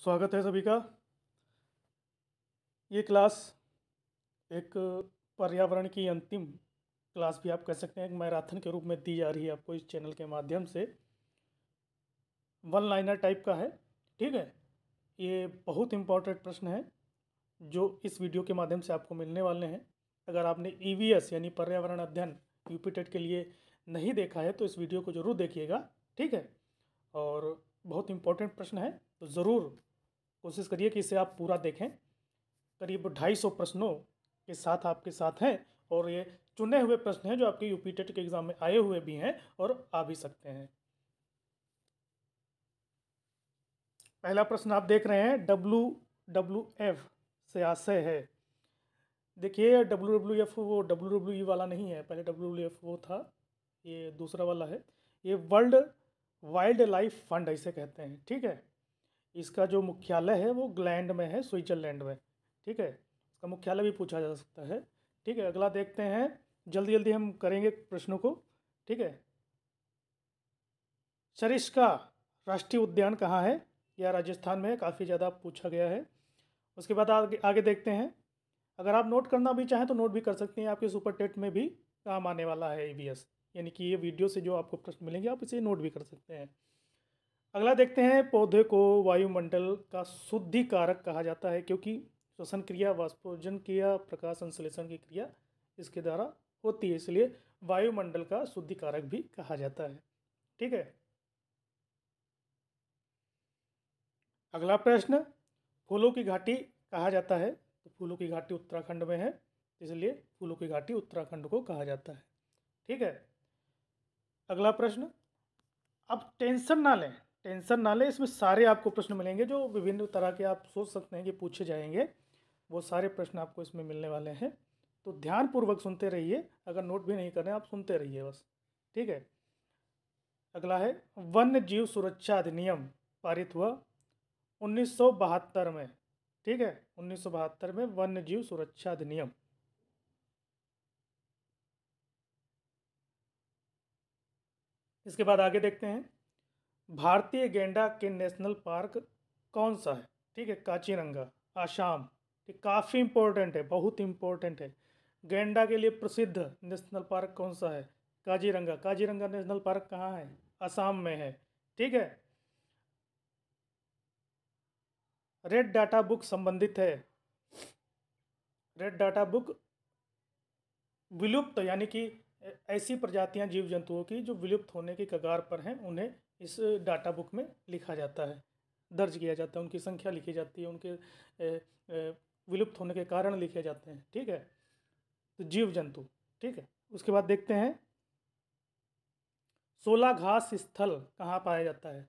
स्वागत है सभी का। ये क्लास एक पर्यावरण की अंतिम क्लास भी आप कह सकते हैं। एक मैराथन के रूप में दी जा रही है आपको इस चैनल के माध्यम से। वन लाइनर टाइप का है, ठीक है? ये बहुत इम्पोर्टेंट प्रश्न है, जो इस वीडियो के माध्यम से आपको मिलने वाले हैं। अगर आपने ईवीएस यानी पर्यावरण अध्ययन यूपीटेट के लिए नहीं देखा है तो इस वीडियो को ज़रूर देखिएगा, ठीक है? और बहुत इम्पोर्टेंट प्रश्न है तो ज़रूर कोशिश करिए कि इसे आप पूरा देखें। करीब ढाई सौ प्रश्नों के साथ आपके साथ हैं और ये चुने हुए प्रश्न हैं जो आपके यूपी टेट के एग्ज़ाम में आए हुए भी हैं और आ भी सकते हैं। पहला प्रश्न आप देख रहे हैं डब्लू डब्लू एफ़ से आशय है। देखिए डब्ल्यू डब्ल्यू एफ़ वो डब्ल्यू डब्ल्यू ई वाला नहीं है, पहले डब्ल्यू डब्ल्यू एफ़ वो था, ये दूसरा वाला है। ये वर्ल्ड वाइल्ड लाइफ फंड ऐसे कहते हैं, ठीक है? इसका जो मुख्यालय है वो ग्लैंड में है, स्विट्ज़रलैंड में। ठीक है? इसका मुख्यालय भी पूछा जा सकता है। ठीक है, अगला देखते हैं। जल्दी जल्दी हम करेंगे प्रश्नों को। ठीक है? सरिस्का राष्ट्रीय उद्यान कहाँ है? यह राजस्थान में काफ़ी ज़्यादा पूछा गया है। उसके बाद आगे आगे देखते हैं। अगर आप नोट करना भी चाहें तो नोट भी कर सकते हैं, आपके सुपर टेट में भी काम आने वाला है ई यानी कि ये वीडियो से जो आपको प्रश्न मिलेंगे, आप इसे नोट भी कर सकते हैं। अगला देखते हैं, पौधे को वायुमंडल का शुद्धि कारक कहा जाता है, क्योंकि श्वसन क्रिया, वाष्पोजन क्रिया, प्रकाश संश्लेषण की क्रिया इसके द्वारा होती है, इसलिए वायुमंडल का शुद्धि कारक भी कहा जाता है। ठीक है? अगला प्रश्न, फूलों की घाटी कहा जाता है तो फूलों की घाटी उत्तराखंड में है, इसलिए फूलों की घाटी उत्तराखंड को कहा जाता है। ठीक है? अगला प्रश्न, अब टेंशन ना लें। टेंशन ना लें। इसमें सारे आपको प्रश्न मिलेंगे जो विभिन्न तरह के आप सोच सकते हैं कि पूछे जाएँगे। वो सारे प्रश्न आपको इसमें मिलने वाले हैं। तो ध्यानपूर्वक सुनते रहिए। अगर नोट भी नहीं कर आप सुनते रहिए बस। ठीक है? अगला है, वन्य जीव सुरक्षा अधिनियम पारित हुआ उन्नीस सौ बहत्तर में। ठीक है? उन्नीस सौ बहत्तर में वन्य जीव सुरक्षा अधिनियम। इसके बाद आगे देखते हैं। भारतीय गेंडा के नेशनल पार्क कौन सा है? ठीक है काचीरंगा आसाम। काफ़ी इम्पोर्टेंट है, बहुत इम्पोर्टेंट है। गेंडा के लिए प्रसिद्ध नेशनल पार्क कौन सा है? काजीरंगा। काजीरंगा नेशनल पार्क कहाँ है? असम में है। ठीक है? रेड डाटा बुक संबंधित है। रेड डाटा बुक विलुप्त, यानी कि ऐसी प्रजातियाँ जीव जंतुओं की जो विलुप्त होने के कगार पर हैं, उन्हें इस डाटा बुक में लिखा जाता है। दर्ज किया जाता है, उनकी संख्या लिखी जाती है, उनके विलुप्त होने के कारण लिखे जाते हैं, ठीक है? तो जीव जंतु ठीक है? उसके बाद देखते हैं। सोलह घास स्थल कहाँ पाया जाता है?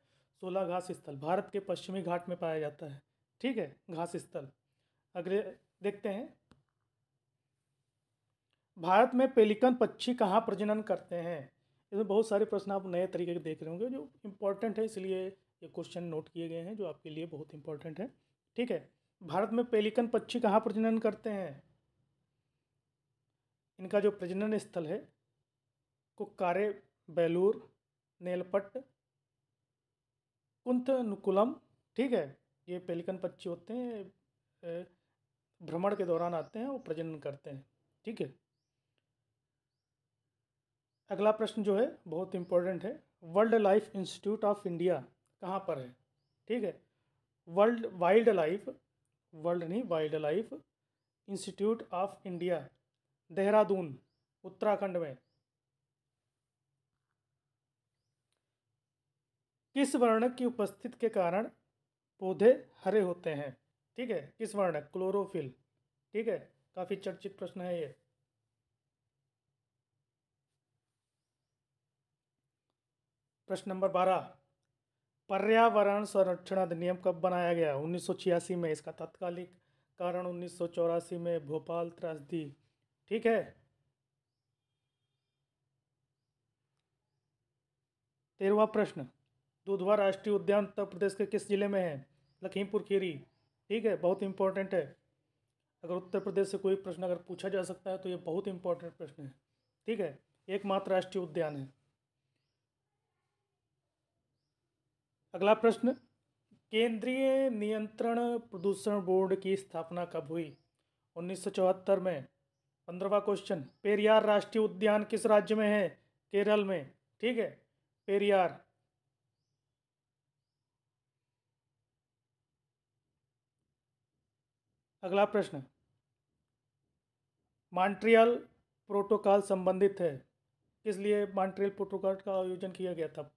सोलह घास स्थल, भारत के पश्चिमी घाट में पाया जाता है, ठीक है? घास स्थल। अगले देखते हैं। भारत में पेलिकन पक्षी कहाँ प्रजनन करते हैं? इसमें बहुत सारे प्रश्न आप नए तरीके के देख रहे होंगे, जो इम्पोर्टेंट है, इसलिए ये क्वेश्चन नोट किए गए हैं, जो आपके लिए बहुत इंपॉर्टेंट है। ठीक है, भारत में पेलिकन पक्षी कहाँ प्रजनन करते हैं? इनका जो प्रजनन स्थल है कुकारे बेलूर, नेलपट कुंत नुकुलम ठीक है, ये पेलिकन पक्षी होते हैं भ्रमण के दौरान आते हैं और प्रजनन करते हैं, ठीक है। अगला प्रश्न जो है, बहुत इंपॉर्टेंट है। World life institute of India कहाँ पर है? ठीक है? वर्ल्ड वाइल्ड लाइफ वर्ल्ड नहीं wild life institute of India Dehradun, Uttarakhand में। किस वर्ण की उपस्थिति के कारण पौधे हरे होते हैं? ठीक है? किस वर्ण क्लोरोफिल ठीक है? काफ़ी चर्चित प्रश्न है ये। प्रश्न नंबर बारह। पर्यावरण संरक्षण अधिनियम कब बनाया गया? उन्नीस सौ छियासी में, इसका तत्कालिक कारण उन्नीस सौ चौरासी में, भोपाल त्रासदी। ठीक है? तेरहवा प्रश्न। दुधवा राष्ट्रीय उद्यान उत्तर प्रदेश के किस ज़िले में है? लखीमपुर, खीरी। ठीक है, बहुत इंपॉर्टेंट है। अगर उत्तर प्रदेश से कोई प्रश्न अगर पूछा जा सकता है तो ये बहुत इंपॉर्टेंट प्रश्न है। ठीक है, एकमात्र राष्ट्रीय उद्यान है। अगला प्रश्न, केंद्रीय नियंत्रण प्रदूषण बोर्ड की स्थापना कब हुई? उन्नीस सौ चौहत्तर में। पंद्रहवा क्वेश्चन पेरियार राष्ट्रीय उद्यान किस राज्य में है? केरल में। ठीक है, पेरियार। अगला प्रश्न, मॉन्ट्रियल प्रोटोकॉल संबंधित है। किस लिए मॉन्ट्रियल प्रोटोकॉल का आयोजन किया गया था?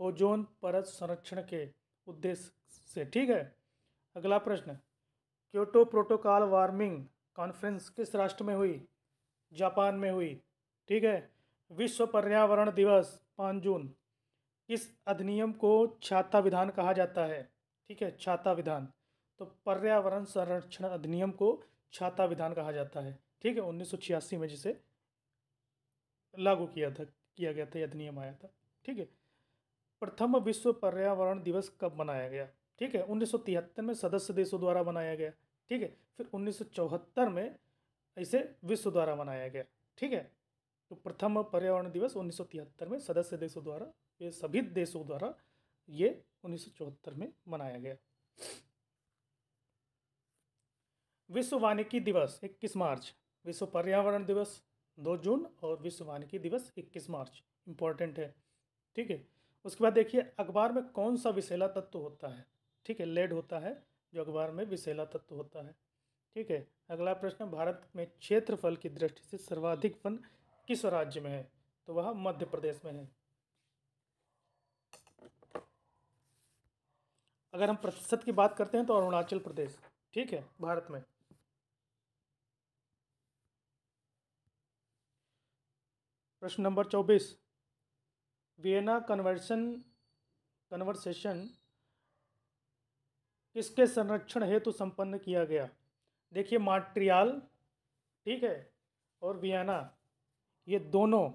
ओजोन परत संरक्षण के उद्देश्य से, ठीक है? अगला प्रश्न, क्योटो प्रोटोकॉल वार्मिंग कॉन्फ्रेंस किस राष्ट्र में हुई? जापान में हुई, ठीक है? विश्व पर्यावरण दिवस, पाँच जून। किस अधिनियम को छाता विधान कहा जाता है? ठीक है, छाता विधान। तो पर्यावरण संरक्षण अधिनियम को छाता विधान कहा जाता है, ठीक है? उन्नीस सौ छियासी में जिसे लागू किया था, किया गया था अधिनियम आया था, ठीक है? प्रथम विश्व पर्यावरण दिवस कब मनाया गया? ठीक है, उन्नीस सौ तिहत्तर में सदस्य देशों द्वारा मनाया गया, ठीक है, फिर उन्नीस सौ चौहत्तर में इसे विश्व द्वारा मनाया गया, ठीक है तो प्रथम पर्यावरण दिवस उन्नीस सौ तिहत्तर में सदस्य देशों द्वारा, ये सभी देशों द्वारा ये उन्नीस सौ चौहत्तर में मनाया गया। विश्व वानिकी दिवस 21 मार्च, विश्व पर्यावरण दिवस 2 जून और विश्व वानिकी दिवस 21 मार्च, इंपॉर्टेंट है, ठीक है उसके बाद देखिए, अखबार में कौन सा विषैला तत्व होता है? ठीक है, लेड होता है, जो अखबार में विषैला तत्व होता है। ठीक है, अगला प्रश्न, भारत में क्षेत्रफल की दृष्टि से सर्वाधिक वन किस राज्य में है? तो वह मध्य प्रदेश में है। अगर हम प्रतिशत की बात करते हैं तो अरुणाचल प्रदेश, ठीक है, भारत में। प्रश्न नंबर चौबीस वियना कन्वर्सन कन्वर्सेशन किसके संरक्षण हेतु तो संपन्न किया गया? देखिए माट्रियाल ठीक है, और वियना ये दोनों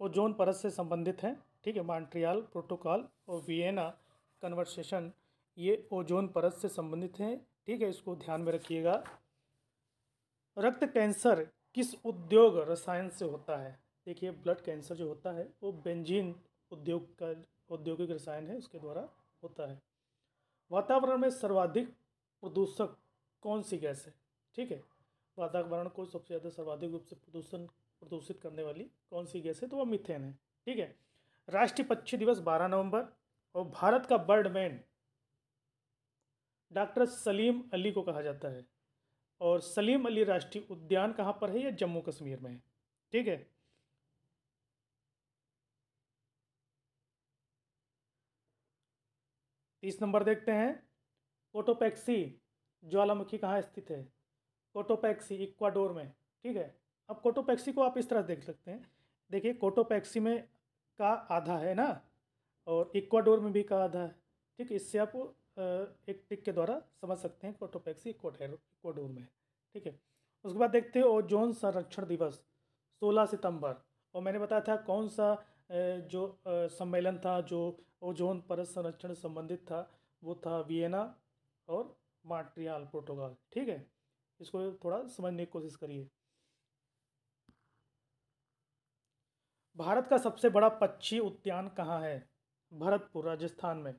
ओजोन परत से संबंधित हैं, ठीक है मॉन्ट्रियल प्रोटोकॉल और वियना कन्वर्सेशन ये ओजोन परत से संबंधित हैं, ठीक है, इसको ध्यान में रखिएगा। रक्त कैंसर किस उद्योग रसायन से होता है? देखिए ब्लड कैंसर जो होता है, वो बेंजीन उद्योग का, औद्योगिक रसायन है, उसके द्वारा होता है। वातावरण में सर्वाधिक प्रदूषक कौन सी गैस है? ठीक है, वातावरण को सबसे ज़्यादा सर्वाधिक रूप से प्रदूषण, प्रदूषित करने वाली कौन सी गैस है? तो वह मिथेन है, ठीक है। राष्ट्रीय पक्षी दिवस 12 नवंबर और भारत का बर्डमैन डॉक्टर सलीम अली को कहा जाता है। और सलीम अली राष्ट्रीय उद्यान कहाँ पर है? यह जम्मू कश्मीर में है, ठीक है। तीस नंबर देखते हैं। कोटोपैक्सी, ज्वालामुखी कहाँ स्थित है? कोटोपैक्सी, इक्वाडोर में, ठीक है? अब कोटोपैक्सी को आप इस तरह देख सकते हैं। देखिए, कोटोपैक्सी में का आधा है ना? और इक्वाडोर में भी का आधा है, ठीक? इससे आप एक टिक के द्वारा समझ सकते हैं कोटोपैक्सी इक्वाडोर में, ठीक है? उसके बाद देखते हैं ओजोन संरक्षण दिवस 16 सितंबर, और मैंने बताया था कौन सा जो सम्मेलन था, जो ओजोन परत संरक्षण संबंधित था, वो था वियना और मॉन्ट्रियल प्रोटोकॉल ठीक है? इसको थोड़ा समझने की कोशिश करिए। भारत का सबसे बड़ा पक्षी उद्यान कहाँ है? भरतपुर, राजस्थान में।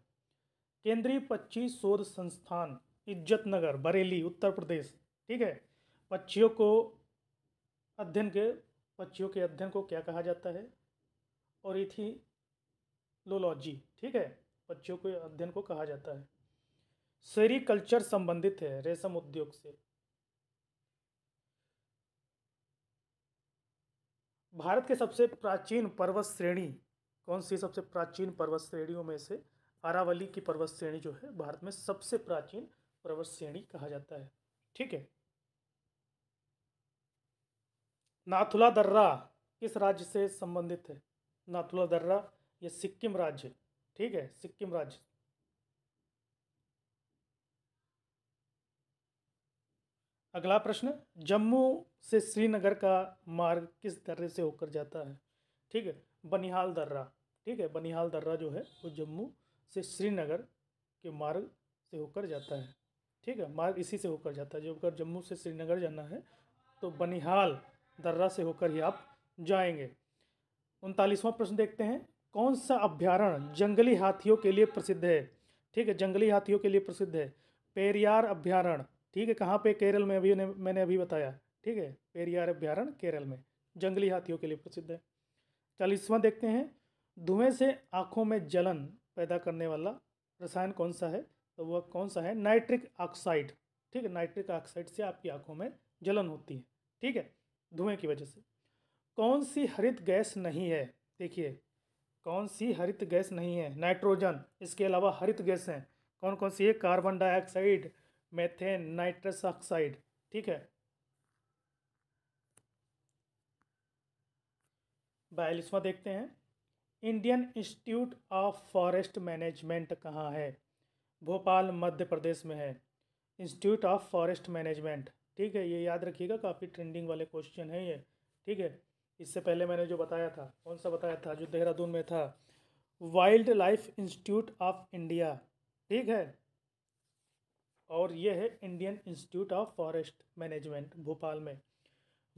केंद्रीय पक्षी शोध संस्थान इज़्ज़त नगर बरेली, उत्तर प्रदेश। ठीक है? पक्षियों को अध्ययन के, पक्षियों के अध्ययन को क्या कहा जाता है? और इथिलोलॉजी, ठीक है? पक्षियों के अध्ययन को कहा जाता है। सेरिकल्चर संबंधित है रेशम उद्योग से। भारत के सबसे प्राचीन पर्वत श्रेणी, कौन सी सबसे प्राचीन पर्वत श्रेणियों में से अरावली की पर्वत श्रेणी जो है, भारत में सबसे प्राचीन पर्वत श्रेणी कहा जाता है, ठीक है? नाथुला दर्रा किस राज्य से संबंधित है? नाथुला दर्रा ये सिक्किम राज्य, ठीक है, सिक्किम राज्य। अगला प्रश्न, जम्मू से श्रीनगर का मार्ग किस दर्रे से होकर जाता है? ठीक है बनिहाल दर्रा ठीक है बनिहाल दर्रा जो है, वो जम्मू से श्रीनगर के मार्ग से होकर जाता है। ठीक है, मार्ग इसी से होकर जाता है जब अगर जम्मू से श्रीनगर जाना है तो बनिहाल दर्रा से होकर ही आप जाएँगे। उनतालीसवां प्रश्न देखते हैं। कौन सा अभ्यारण्य जंगली हाथियों के लिए प्रसिद्ध है? ठीक है, जंगली हाथियों के लिए प्रसिद्ध है। पेरियार अभ्यारण्य ठीक है, कहाँ पे? केरल में अभी मैंने अभी बताया, ठीक है, पेरियार अभ्यारण्य केरल में, जंगली हाथियों के लिए प्रसिद्ध है। चालीसवां देखते हैं। धुएँ से आँखों में जलन पैदा करने वाला रसायन कौन सा है? तो वह कौन सा है? नाइट्रिक ऑक्साइड, ठीक है, नाइट्रिक ऑक्साइड से आपकी आँखों में जलन होती है, ठीक है, धुएँ की वजह से। कौन सी हरित गैस नहीं है? देखिए, कौन सी हरित गैस नहीं है? नाइट्रोजन, इसके अलावा हरित गैस हैं। कौन कौन सी है? Carbon dioxide, methane, nitrous oxide. ठीक है? बयालीसवा देखते हैं। Indian institute of forest management कहाँ है? भोपाल, मध्य प्रदेश में है। Institute of forest management. ठीक है, ये याद रखिएगा, काफ़ी ट्रेंडिंग वाले क्वेश्चन है ये। ठीक है? इससे पहले मैंने जो बताया था, कौन सा बताया था, जो देहरादून में था wild life institute of India ठीक है? और ये है Indian institute of forest management Bhopal में।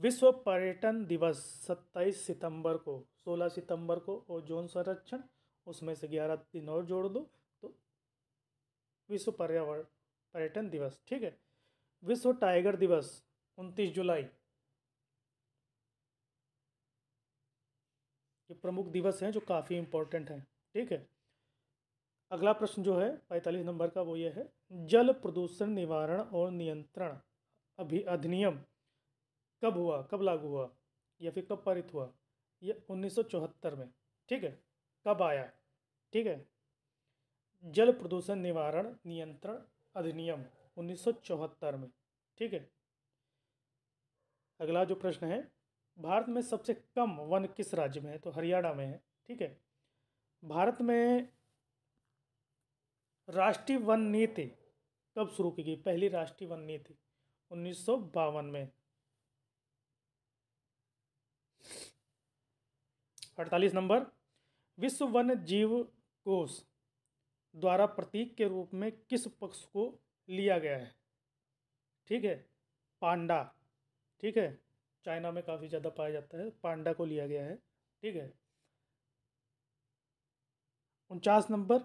विश्व पर्यटन दिवस 27 सितंबर को 16 सितंबर को ओजोन संरक्षण, उसमें से 11 दिन और जोड़ दो तो विश्व पर्यावरण, पर्यटन दिवस, ठीक है? विश्व टाइगर दिवस 29 जुलाई प्रमुख दिवस हैं जो काफ़ी इम्पोर्टेंट हैं, ठीक है? अगला प्रश्न जो है, पैंतालीस नंबर का वो ये है, जल प्रदूषण निवारण और नियंत्रण अभी अधिनियम कब हुआ, कब लागू हुआ, या फिर कब पारित हुआ? ये 1974 में, ठीक है? कब आया, ठीक है? जल प्रदूषण निवारण नियंत्रण अधिनियम 1974 में, ठीक है? अगला जो प्रश्न है भारत में सबसे कम वन किस राज्य में है? तो हरियाणा में है, ठीक है? भारत में राष्ट्रीय वन नीति कब शुरू की गई? पहली राष्ट्रीय वन नीति उन्नीस सौ बावन में। अड़तालीस नंबर, विश्व वन जीव कोष द्वारा प्रतीक के रूप में किस पक्ष को लिया गया है? ठीक है, पांडा, ठीक है? चाइना में काफ़ी ज़्यादा पाया जाता है। पांडा को लिया गया है, ठीक है? उनचास नंबर,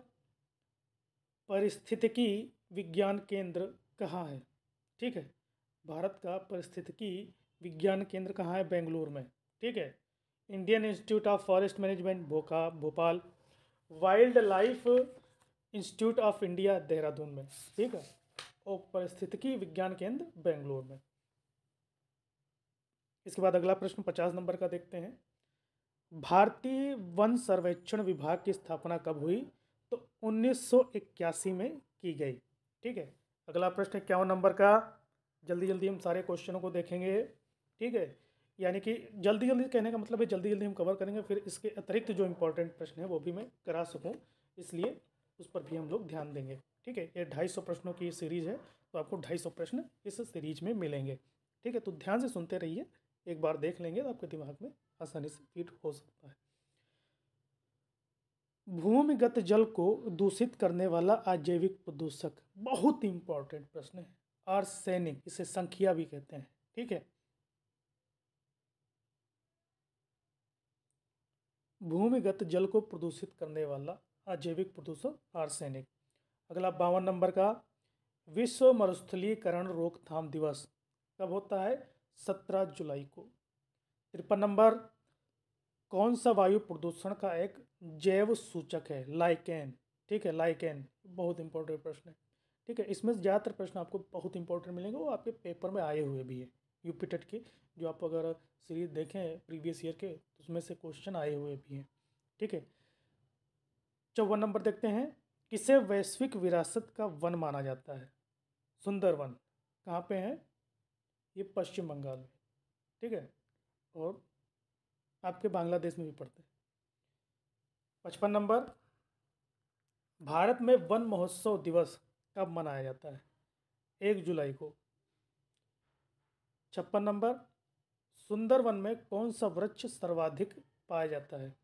परिस्थितिकी विज्ञान केंद्र कहाँ है? ठीक है, भारत का परिस्थितिकी विज्ञान केंद्र कहाँ है? बेंगलुरु में, ठीक है? Indian institute of forest management, भोका, Bhopal. Wild life institute of India, Dehradun में, ठीक है? और परिस्थितिकी विज्ञान केंद्र, बेंगलुरु में। इसके बाद अगला प्रश्न पचास नंबर का देखते हैं। भारतीय वन सर्वेक्षण विभाग की स्थापना कब हुई? तो 1981 में की गई। ठीक है? अगला प्रश्न इक्यावन नंबर का। जल्दी जल्दी हम सारे क्वेश्चनों को देखेंगे। ठीक है? यानी कि जल्दी जल्दी कहने का मतलब है जल्दी जल्दी हम कवर करेंगे, फिर इसके अतिरिक्त जो इम्पोर्टेंट प्रश्न है वो भी मैं करा सकूँ। इसलिए उस पर भी हम लोग ध्यान देंगे। ठीक है? ये ढाई सौ प्रश्नों की सीरीज़ है तो आपको ढाई सौ प्रश्न इस सीरीज़ में मिलेंगे। ठीक है? तो ध्यान से सुनते रहिए। एक बार देख लेंगे तो आपके दिमाग में आसानी से फिट हो सकता है। भूमिगत जल को दूषित करने वाला अजैविक प्रदूषक बहुत इंपॉर्टेंट प्रश्न है। आर्सेनिक, इसे संख्या भी कहते हैं, ठीक है? भूमिगत जल को प्रदूषित करने वाला अजैविक प्रदूषक आर्सेनिक। अगला बावन नंबर का, विश्व मरुस्थलीकरण रोकथाम दिवस, कब होता है? सत्रह जुलाई को। तिरपन नंबर, कौन सा वायु प्रदूषण का एक जैव सूचक है? लाइकेन। ठीक है, लाइकेन, बहुत इंपॉर्टेंट प्रश्न है। ठीक है, इसमें ज़्यादातर प्रश्न आपको बहुत इंपॉर्टेंट मिलेंगे, वो आपके पेपर में आए हुए भी है यूपी टेट के, जो आप अगर सीरीज़ देखें प्रीवियस ईयर के तो उसमें से क्वेश्चन आए हुए भी हैं। ठीक है, चौवन नंबर देखते हैं, किसे वैश्विक विरासत का वन माना जाता है? सुंदर वन कहाँ पे है? ये पश्चिम बंगाल में ठीक है? और आपके बांग्लादेश में भी पड़ते हैं। पचपन नंबर, भारत में वन महोत्सव दिवस कब मनाया जाता है? एक जुलाई को। छप्पन नंबर, सुंदरवन में कौन सा वृक्ष सर्वाधिक पाया जाता है?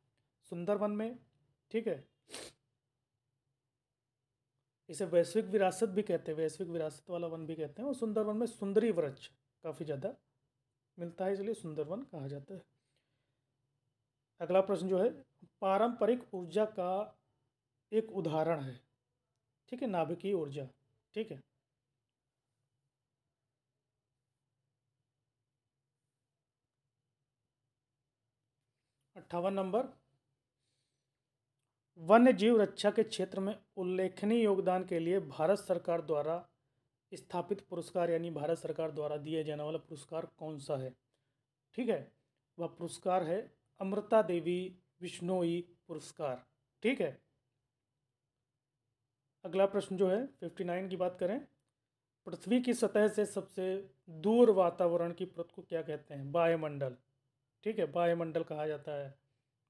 सुंदरवन में, ठीक है? इसे वैश्विक विरासत भी कहते हैं, वैश्विक विरासत वाला वन भी कहते हैं, और सुंदरवन में सुंदरी वृक्ष। काफ़ी ज़्यादा मिलता है, इसलिए सुंदरवन कहा जाता है। अगला प्रश्न जो है, पारंपरिक ऊर्जा का एक उदाहरण है। ठीक है, नाभिकीय ऊर्जा। ठीक है। अट्ठावन नंबर। वन्य जीव रक्षा के क्षेत्र में उल्लेखनीय योगदान के लिए भारत सरकार द्वारा स्थापित पुरस्कार यानी भारत सरकार द्वारा दिए जाने वाला पुरस्कार कौन सा है? ठीक है, वह पुरस्कार है अमृता देवी विष्णोई पुरस्कार। ठीक है, अगला प्रश्न जो है फिफ्टी नाइन की बात करें। पृथ्वी की सतह से सबसे दूर वातावरण की परत को क्या कहते हैं? वायुमंडल। ठीक है, वायुमंडल कहा जाता है।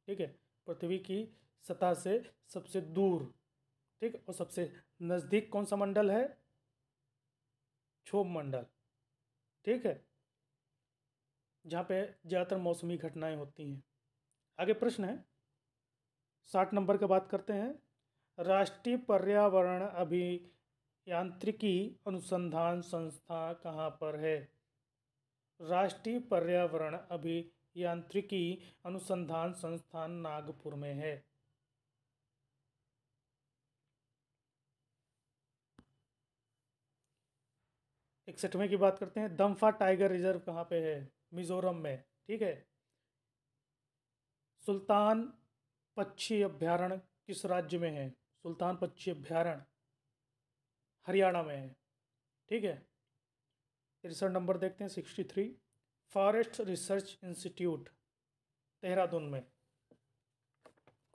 ठीक है, पृथ्वी की सतह से सबसे दूर। ठीक, और सबसे नज़दीक कौन सा मंडल है? क्षोभ मंडल, ठीक है? जहाँ पे ज़्यादातर मौसमी घटनाएँ होती हैं। आगे प्रश्न है। साठ नंबर की बात करते हैं। राष्ट्रीय पर्यावरण अभियांत्रिकी अनुसंधान संस्था कहाँ पर है? राष्ट्रीय पर्यावरण अभियांत्रिकी अनुसंधान संस्थान नागपुर में है। इकसठवें की बात करते हैं। दम्फा टाइगर रिज़र्व कहाँ पे है? मिजोरम में, ठीक है? सुल्तान पक्षी अभ्यारण्य किस राज्य में है? सुल्तान पक्षी अभ्यारण्य हरियाणा में है, ठीक है? तिरसठ नंबर देखते हैं sixty three. Forest research institute, Dehradun में।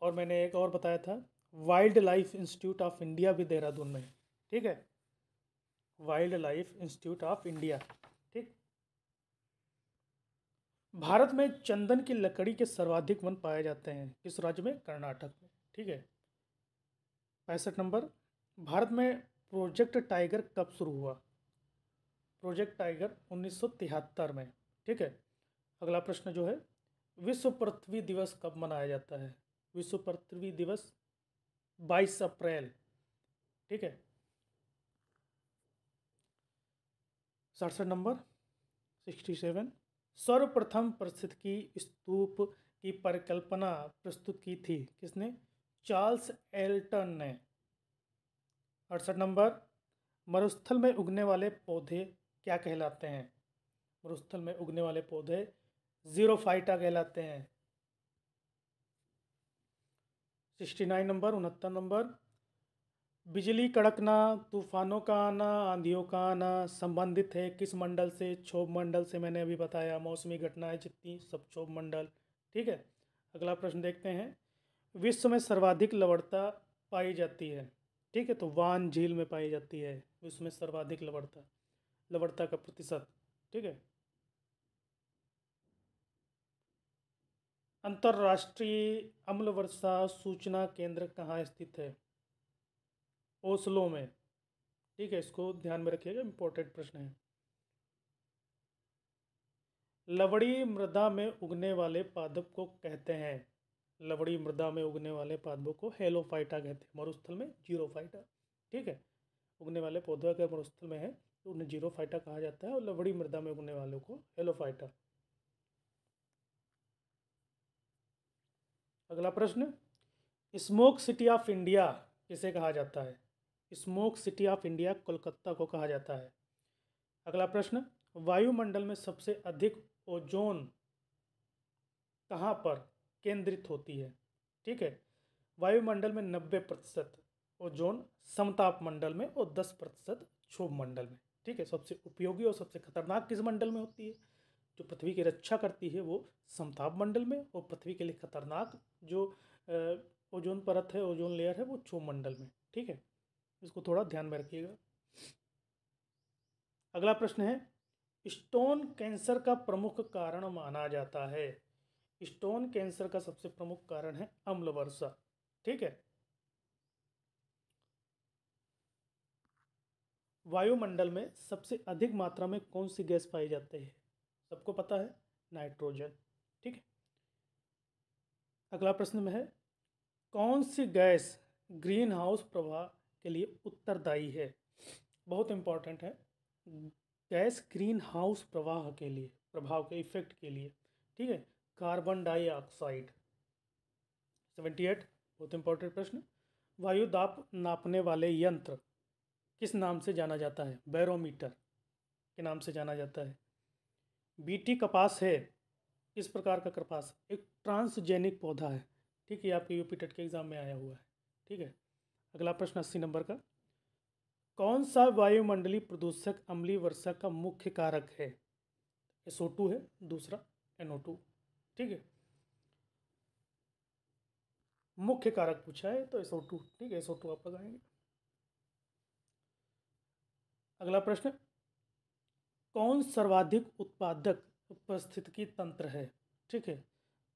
और मैंने एक और बताया था wild life institute of India भी देहरादून में ठीक है? Wild life institute of India, ठीक? भारत में चंदन की लकड़ी के सर्वाधिक वन पाए जाते हैं, किस राज्य में? कर्नाटक में, ठीक है? पैंसठ नंबर, भारत में प्रोजेक्ट टाइगर कब शुरू हुआ? प्रोजेक्ट टाइगर उन्नीस सौ तिहत्तर में, ठीक है? अगला प्रश्न जो है, विश्व पृथ्वी दिवस कब मनाया जाता है? विश्व पृथ्वी दिवस 22 अप्रैल, ठीक है? सड़सठ नंबर सिक्सटी सेवन सर्वप्रथम प्रसिद्ध की स्तूप की परिकल्पना प्रस्तुत की थी किसने? चार्ल्स एल्टन ने। अड़सठ नंबर, मरुस्थल में उगने वाले पौधे क्या कहलाते हैं? मरुस्थल में उगने वाले पौधे जीरोफाइटा कहलाते हैं। सिक्सटी नाइन नंबर, उनहत्तर नंबर बिजली कड़कना, तूफानों का आना, आंधियों का आना, संबंधित है किस मंडल से? क्षोभ मंडल से मैंने अभी बताया, मौसमी घटनाएँ जितनी, सब क्षोभ मंडल। ठीक है, अगला प्रश्न देखते हैं। विश्व में सर्वाधिक लवणता पाई जाती है। ठीक है तो वान झील में पाई जाती है, विश्व में सर्वाधिक लवणता लवणता का प्रतिशत। ठीक है, अंतर्राष्ट्रीय अम्ल वर्षा सूचना केंद्र कहाँ स्थित है? ओस्लो में। ठीक है, इसको ध्यान में रखिएगा इम्पोर्टेंट प्रश्न है। लवड़ी मृदा में उगने वाले पादप को कहते हैं। लवड़ी मृदा में उगने वाले पादपों को हेलोफाइटा कहते हैं, मरुस्थल में जीरोफाइटा। ठीक है, उगने वाले पौधे अगर मरुस्थल में है तो उन्हें जीरोफाइटा कहा जाता है और लवड़ी मृदा में उगने वालों को हेलोफाइटा। अगला प्रश्न, स्मोक सिटी ऑफ़ इंडिया किसे कहा जाता है? Smoke city of India Kolkata को कहा जाता है। अगला प्रश्न, वायुमंडल में सबसे अधिक ओजोन कहाँ पर केंद्रित होती है? ठीक है, वायुमंडल में नब्बे प्रतिशत ओजोन समताप मंडल में और दस प्रतिशत क्षोभ मंडल में। ठीक है, सबसे उपयोगी और सबसे खतरनाक किस मंडल में होती है? जो पृथ्वी की रक्षा करती है वो समताप मंडल में और पृथ्वी के लिए खतरनाक जो ओजोन परत है, ओजोन लेयर है वो क्षोभ मंडल में। ठीक है इसको थोड़ा ध्यान में रखिएगा। अगला प्रश्न है, स्टोन कैंसर का प्रमुख कारण माना जाता है। स्टोन कैंसर का सबसे प्रमुख कारण है अम्ल वर्षा, ठीक है? वायुमंडल में सबसे अधिक मात्रा में कौन सी गैस पाई जाती है? सबको पता है, नाइट्रोजन, ठीक है? अगला प्रश्न में है, कौन सी गैस ग्रीन हाउस प्रभाव के लिए उत्तरदायी है। बहुत इंपॉर्टेंट है। गैस ग्रीन हाउस प्रवाह के लिए, प्रभाव के इफ़ेक्ट के लिए, ठीक है? कार्बन डाइऑक्साइड सेवेंटी एट बहुत इंपॉर्टेंट प्रश्न। वायु दाब नापने वाले यंत्र किस नाम से जाना जाता है? बैरोमीटर के नाम से जाना जाता है। बीटी कपास है। इस प्रकार का कपास? एक ट्रांसजेनिक पौधा है। ठीक है आपके यूपी टेट के एग्ज़ाम में आया हुआ है। ठीक है? अगला प्रश्न अस्सी नंबर का। कौन सा वायुमंडलीय प्रदूषक अम्लीय वर्षा का मुख्य कारक है? एसओ टू है, दूसरा एनओ टू ठीक है? मुख्य कारक पूछा है तो एसओ टू ठीक है एसओ टू आप लगाएँगे। अगला प्रश्न, कौन सर्वाधिक उत्पादक परिस्थितिकी तंत्र है? ठीक है,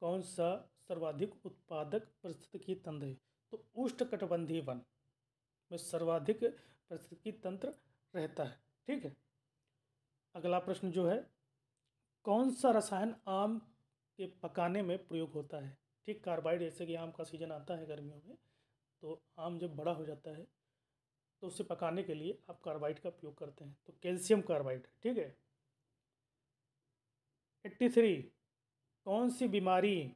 कौन सा सर्वाधिक उत्पादक परिस्थितिकी तंत्र है? तो उष्णकटिबंधीय वन। में सर्वाधिक परिस्थितिकी तंत्र रहता है। ठीक है? अगला प्रश्न जो है, कौन सा रसायन आम के पकाने में प्रयोग होता है? ठीक, कार्बाइड, जैसे कि आम का सीज़न आता है गर्मियों में तो आम जब बड़ा हो जाता है तो उसे पकाने के लिए आप कार्बाइड का प्रयोग करते हैं। तो कैल्शियम कार्बाइड, ठीक है? एट्टी थ्री, कौन सी बीमारी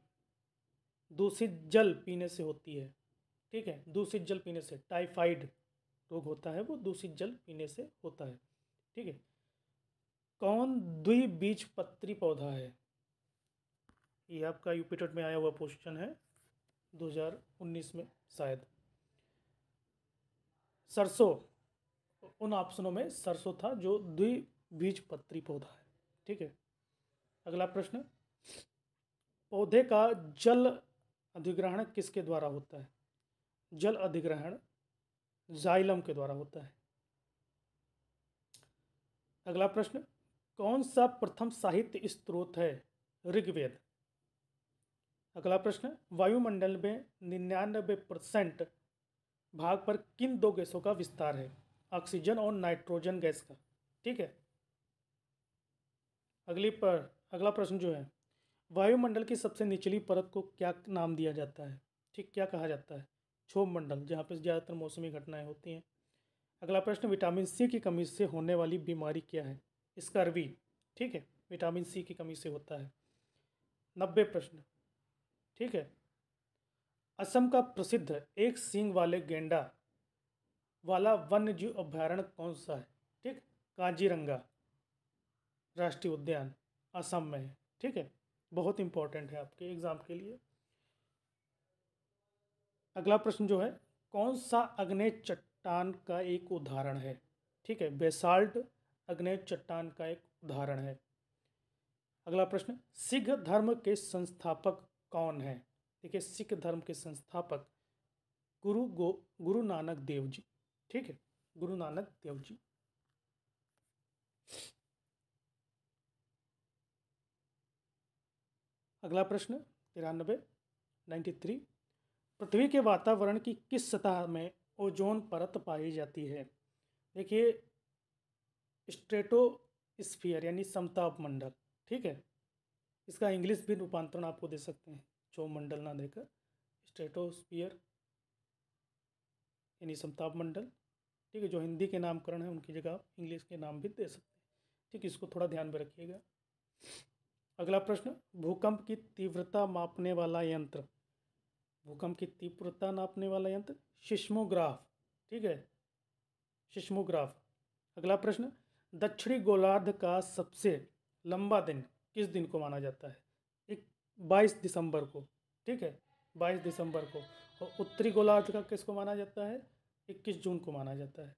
दूषित जल पीने से होती है? ठीक है? दूषित जल पीने से टाइफाइड रोग होता है, वो दूषित जल पीने से होता है, ठीक है? कौन द्विबीज पत्री पौधा है? ये आपका यूपीटेट में आया हुआ क्वेश्चन है 2019 में शायद। सरसों, उन ऑप्शनों में सरसों था जो द्विबीज पत्री पौधा है, ठीक है? अगला प्रश्न, पौधे का जल अधिग्रहण किसके द्वारा होता है? जल अधिग्रहण जाइलम के द्वारा होता है। अगला प्रश्न, कौन सा प्रथम साहित्य स्त्रोत है? ऋग्वेद। अगला प्रश्न, वायुमंडल में निन्यानबे परसेंट भाग पर किन दो गैसों का विस्तार है? ऑक्सीजन और नाइट्रोजन गैस का। ठीक है? अगली पर, अगला प्रश्न जो है, वायुमंडल की सबसे निचली परत को क्या नाम दिया जाता है? ठीक, क्या कहा जाता है? क्षोभ मंडल, जहाँ पर ज़्यादातर मौसमी घटनाएँ होती हैं। अगला प्रश्न, विटामिन सी की कमी से होने वाली बीमारी क्या है? स्कर्वी ठीक है, विटामिन सी की कमी से होता है। नब्बे प्रश्न, ठीक है। असम का प्रसिद्ध एक सींग वाले गेंडा वाला वन्य जीव अभ्यारण्य कौन सा है? ठीक, काजीरंगा, राष्ट्रीय उद्यान, असम में है, ठीक है। बहुत इंपॉर्टेंट है आपके एग्ज़ाम के लिए। अगला प्रश्न जो है, कौन सा अग्नि चट्टान का एक उदाहरण है? ठीक है, बेसाल्ट अग्नि चट्टान का एक उदाहरण है। अगला प्रश्न, सिख धर्म के संस्थापक कौन है? देखिए, सिख धर्म के संस्थापक गुरु गो, गुरु नानक देव जी। ठीक है, गुरु नानक देव जी। अगला प्रश्न, तिरानबे नाइन्टी थ्री पृथ्वी के वातावरण की किस सतह में ओजोन परत पाई जाती है? देखिए, स्ट्रेटोस्फियर यानी समताप मंडल, ठीक है? इसका इंग्लिश भी रूपांतरण आपको दे सकते हैं, जो मंडल ना देकर। स्ट्रेटोस्फियर यानी समताप मंडल, ठीक है, जो हिंदी के नामकरण है, उनकी जगह आप इंग्लिश के नाम भी दे सकते हैं, ठीक है, इसको थोड़ा ध्यान में रखिएगा। अगला प्रश्न, भूकंप की तीव्रता मापने वाला यंत्र भूकंप की तीव्रता नापने वाला यंत्र, शिश्मोग्राफ। ठीक है? शिश्मोग्राफ। अगला प्रश्न, दक्षिणी गोलार्ध का सबसे लंबा दिन किस दिन को माना जाता है? एक बाईस दिसंबर को। ठीक है? बाईस दिसंबर को। और उत्तरी गोलार्ध का किसको माना जाता है? इक्कीस जून को माना जाता है।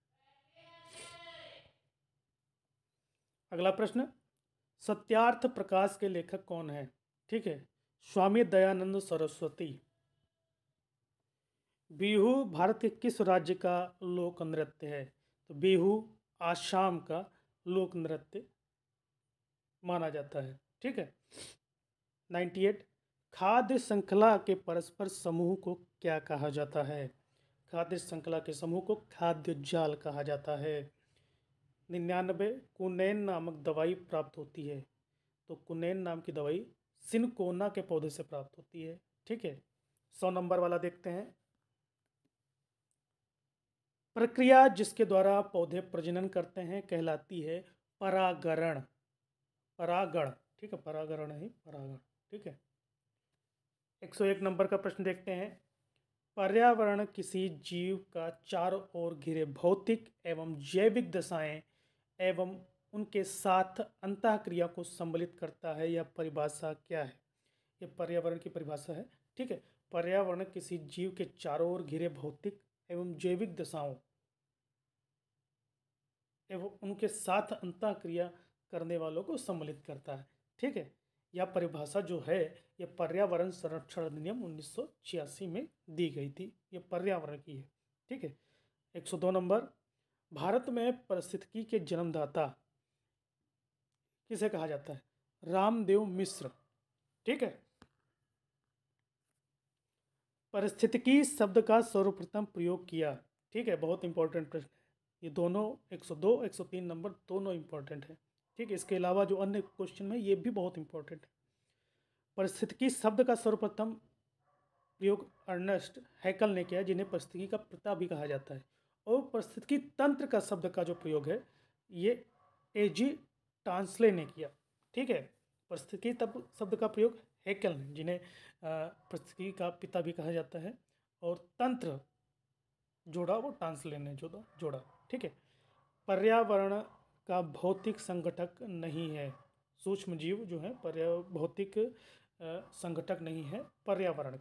अगला प्रश्न, सत्यार्थ प्रकाश के लेखक कौन है? ठीक है? स्वामी दयानंद सरस्वती। बिहू भारत के किस राज्य का लोक नृत्य है? तो बिहू आसाम का लोक नृत्य माना जाता है, ठीक है? नाइन्टी एट, खाद्य श्रृंखला के परस्पर समूह को क्या कहा जाता है? खाद्य श्रृंखला के समूह को खाद्य जाल कहा जाता है। निन्यानबे कुनैन नामक दवाई प्राप्त होती है। तो कुनैन नाम की दवाई सिनकोना के पौधे से प्राप्त होती है, ठीक है? सौ नंबर वाला देखते हैं। प्रक्रिया जिसके द्वारा पौधे प्रजनन करते हैं कहलाती है परागरण। परागण, ठीक है, परागरण ही परागण, ठीक है। 101 नंबर का प्रश्न देखते हैं। पर्यावरण किसी जीव का चारों ओर घिरे भौतिक एवं जैविक दशाएँ एवं उनके साथ अंतः क्रिया को सम्मिलित करता है, यह परिभाषा क्या है? यह पर्यावरण की परिभाषा है, ठीक है। पर्यावरण किसी जीव के चारों ओर घिरे भौतिक एवं जैविक दशाओं एवं उनके साथ अंतः क्रिया करने वालों को सम्मिलित करता है। ठीक है? यह परिभाषा जो है, यह पर्यावरण संरक्षण अधिनियम उन्नीस सौ छियासी में दी गई थी। यह पर्यावरण की है। ठीक है? 102 नंबर, भारत में परिस्थितिकी के जन्मदाता किसे कहा जाता है? रामदेव मिश्र। ठीक है? परिस्थितिकी शब्द का सर्वप्रथम प्रयोग किया। ठीक है, बहुत इंपॉर्टेंट प्रश्न। ये दोनों 102 103 नंबर दोनों इंपॉर्टेंट है। ठीक है, इसके अलावा जो अन्य क्वेश्चन में, ये भी बहुत इंपॉर्टेंट है। परिस्थितिकी शब्द का सर्वप्रथम प्रयोग अर्नस्ट हैकल ने किया, जिन्हें परिस्थिति का पिता भी कहा जाता है। और परिस्थितिकी तंत्र का शब्द का जो प्रयोग है, ये एजी टांसले ने किया। ठीक है, परिस्थितिकी तब, शब्द का प्रयोग हैकल, जिन्हें पृथ्वी का पिता भी कहा जाता है, और तंत्र जोड़ा वो टांसले ने जोड़ा जोड़ा, ठीक है। पर्यावरण का भौतिक संगठक नहीं है सूक्ष्म जीव जो है, पर्या, भौतिक संगठक नहीं है, पर्यावरण।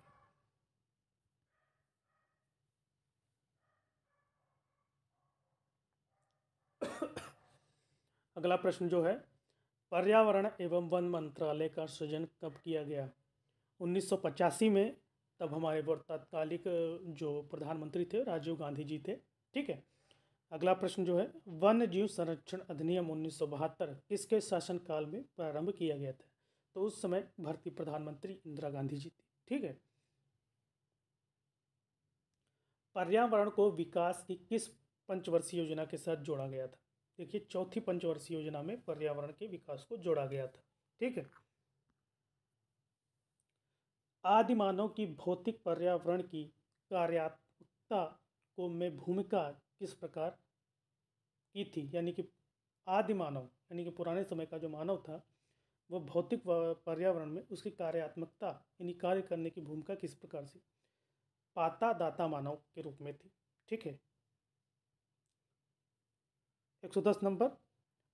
अगला प्रश्न जो है पर्यावरण एवं वन मंत्रालय का सृजन कब किया गया? उन्नीस सौ पचासी में, तब हमारे तत्कालिक जो प्रधानमंत्री थे, राजीव गांधी जी थे, ठीक है? अगला प्रश्न जो है वन्य जीव संरक्षण अधिनियम उन्नीस सौ बहत्तर किसके शासनकाल में प्रारंभ किया गया था? तो उस समय भारतीय प्रधानमंत्री इंदिरा गांधी जी थी, ठीक है? पर्यावरण को विकास की किस पंचवर्षीय योजना के साथ जोड़ा गया था? देखिए, चौथी पंचवर्षीय योजना में पर्यावरण के विकास को जोड़ा गया था, ठीक है? आदि मानव की भौतिक पर्यावरण की कार्यात्मकता को में भूमिका किस प्रकार की थी? यानी कि आदि मानव, यानी कि पुराने समय का जो मानव था वह भौतिक पर्यावरण में उसकी कार्यात्मकता, यानी कार्य करने की भूमिका किस प्रकार से? पाता दाता मानव के रूप में थी, ठीक है? 110 नंबर,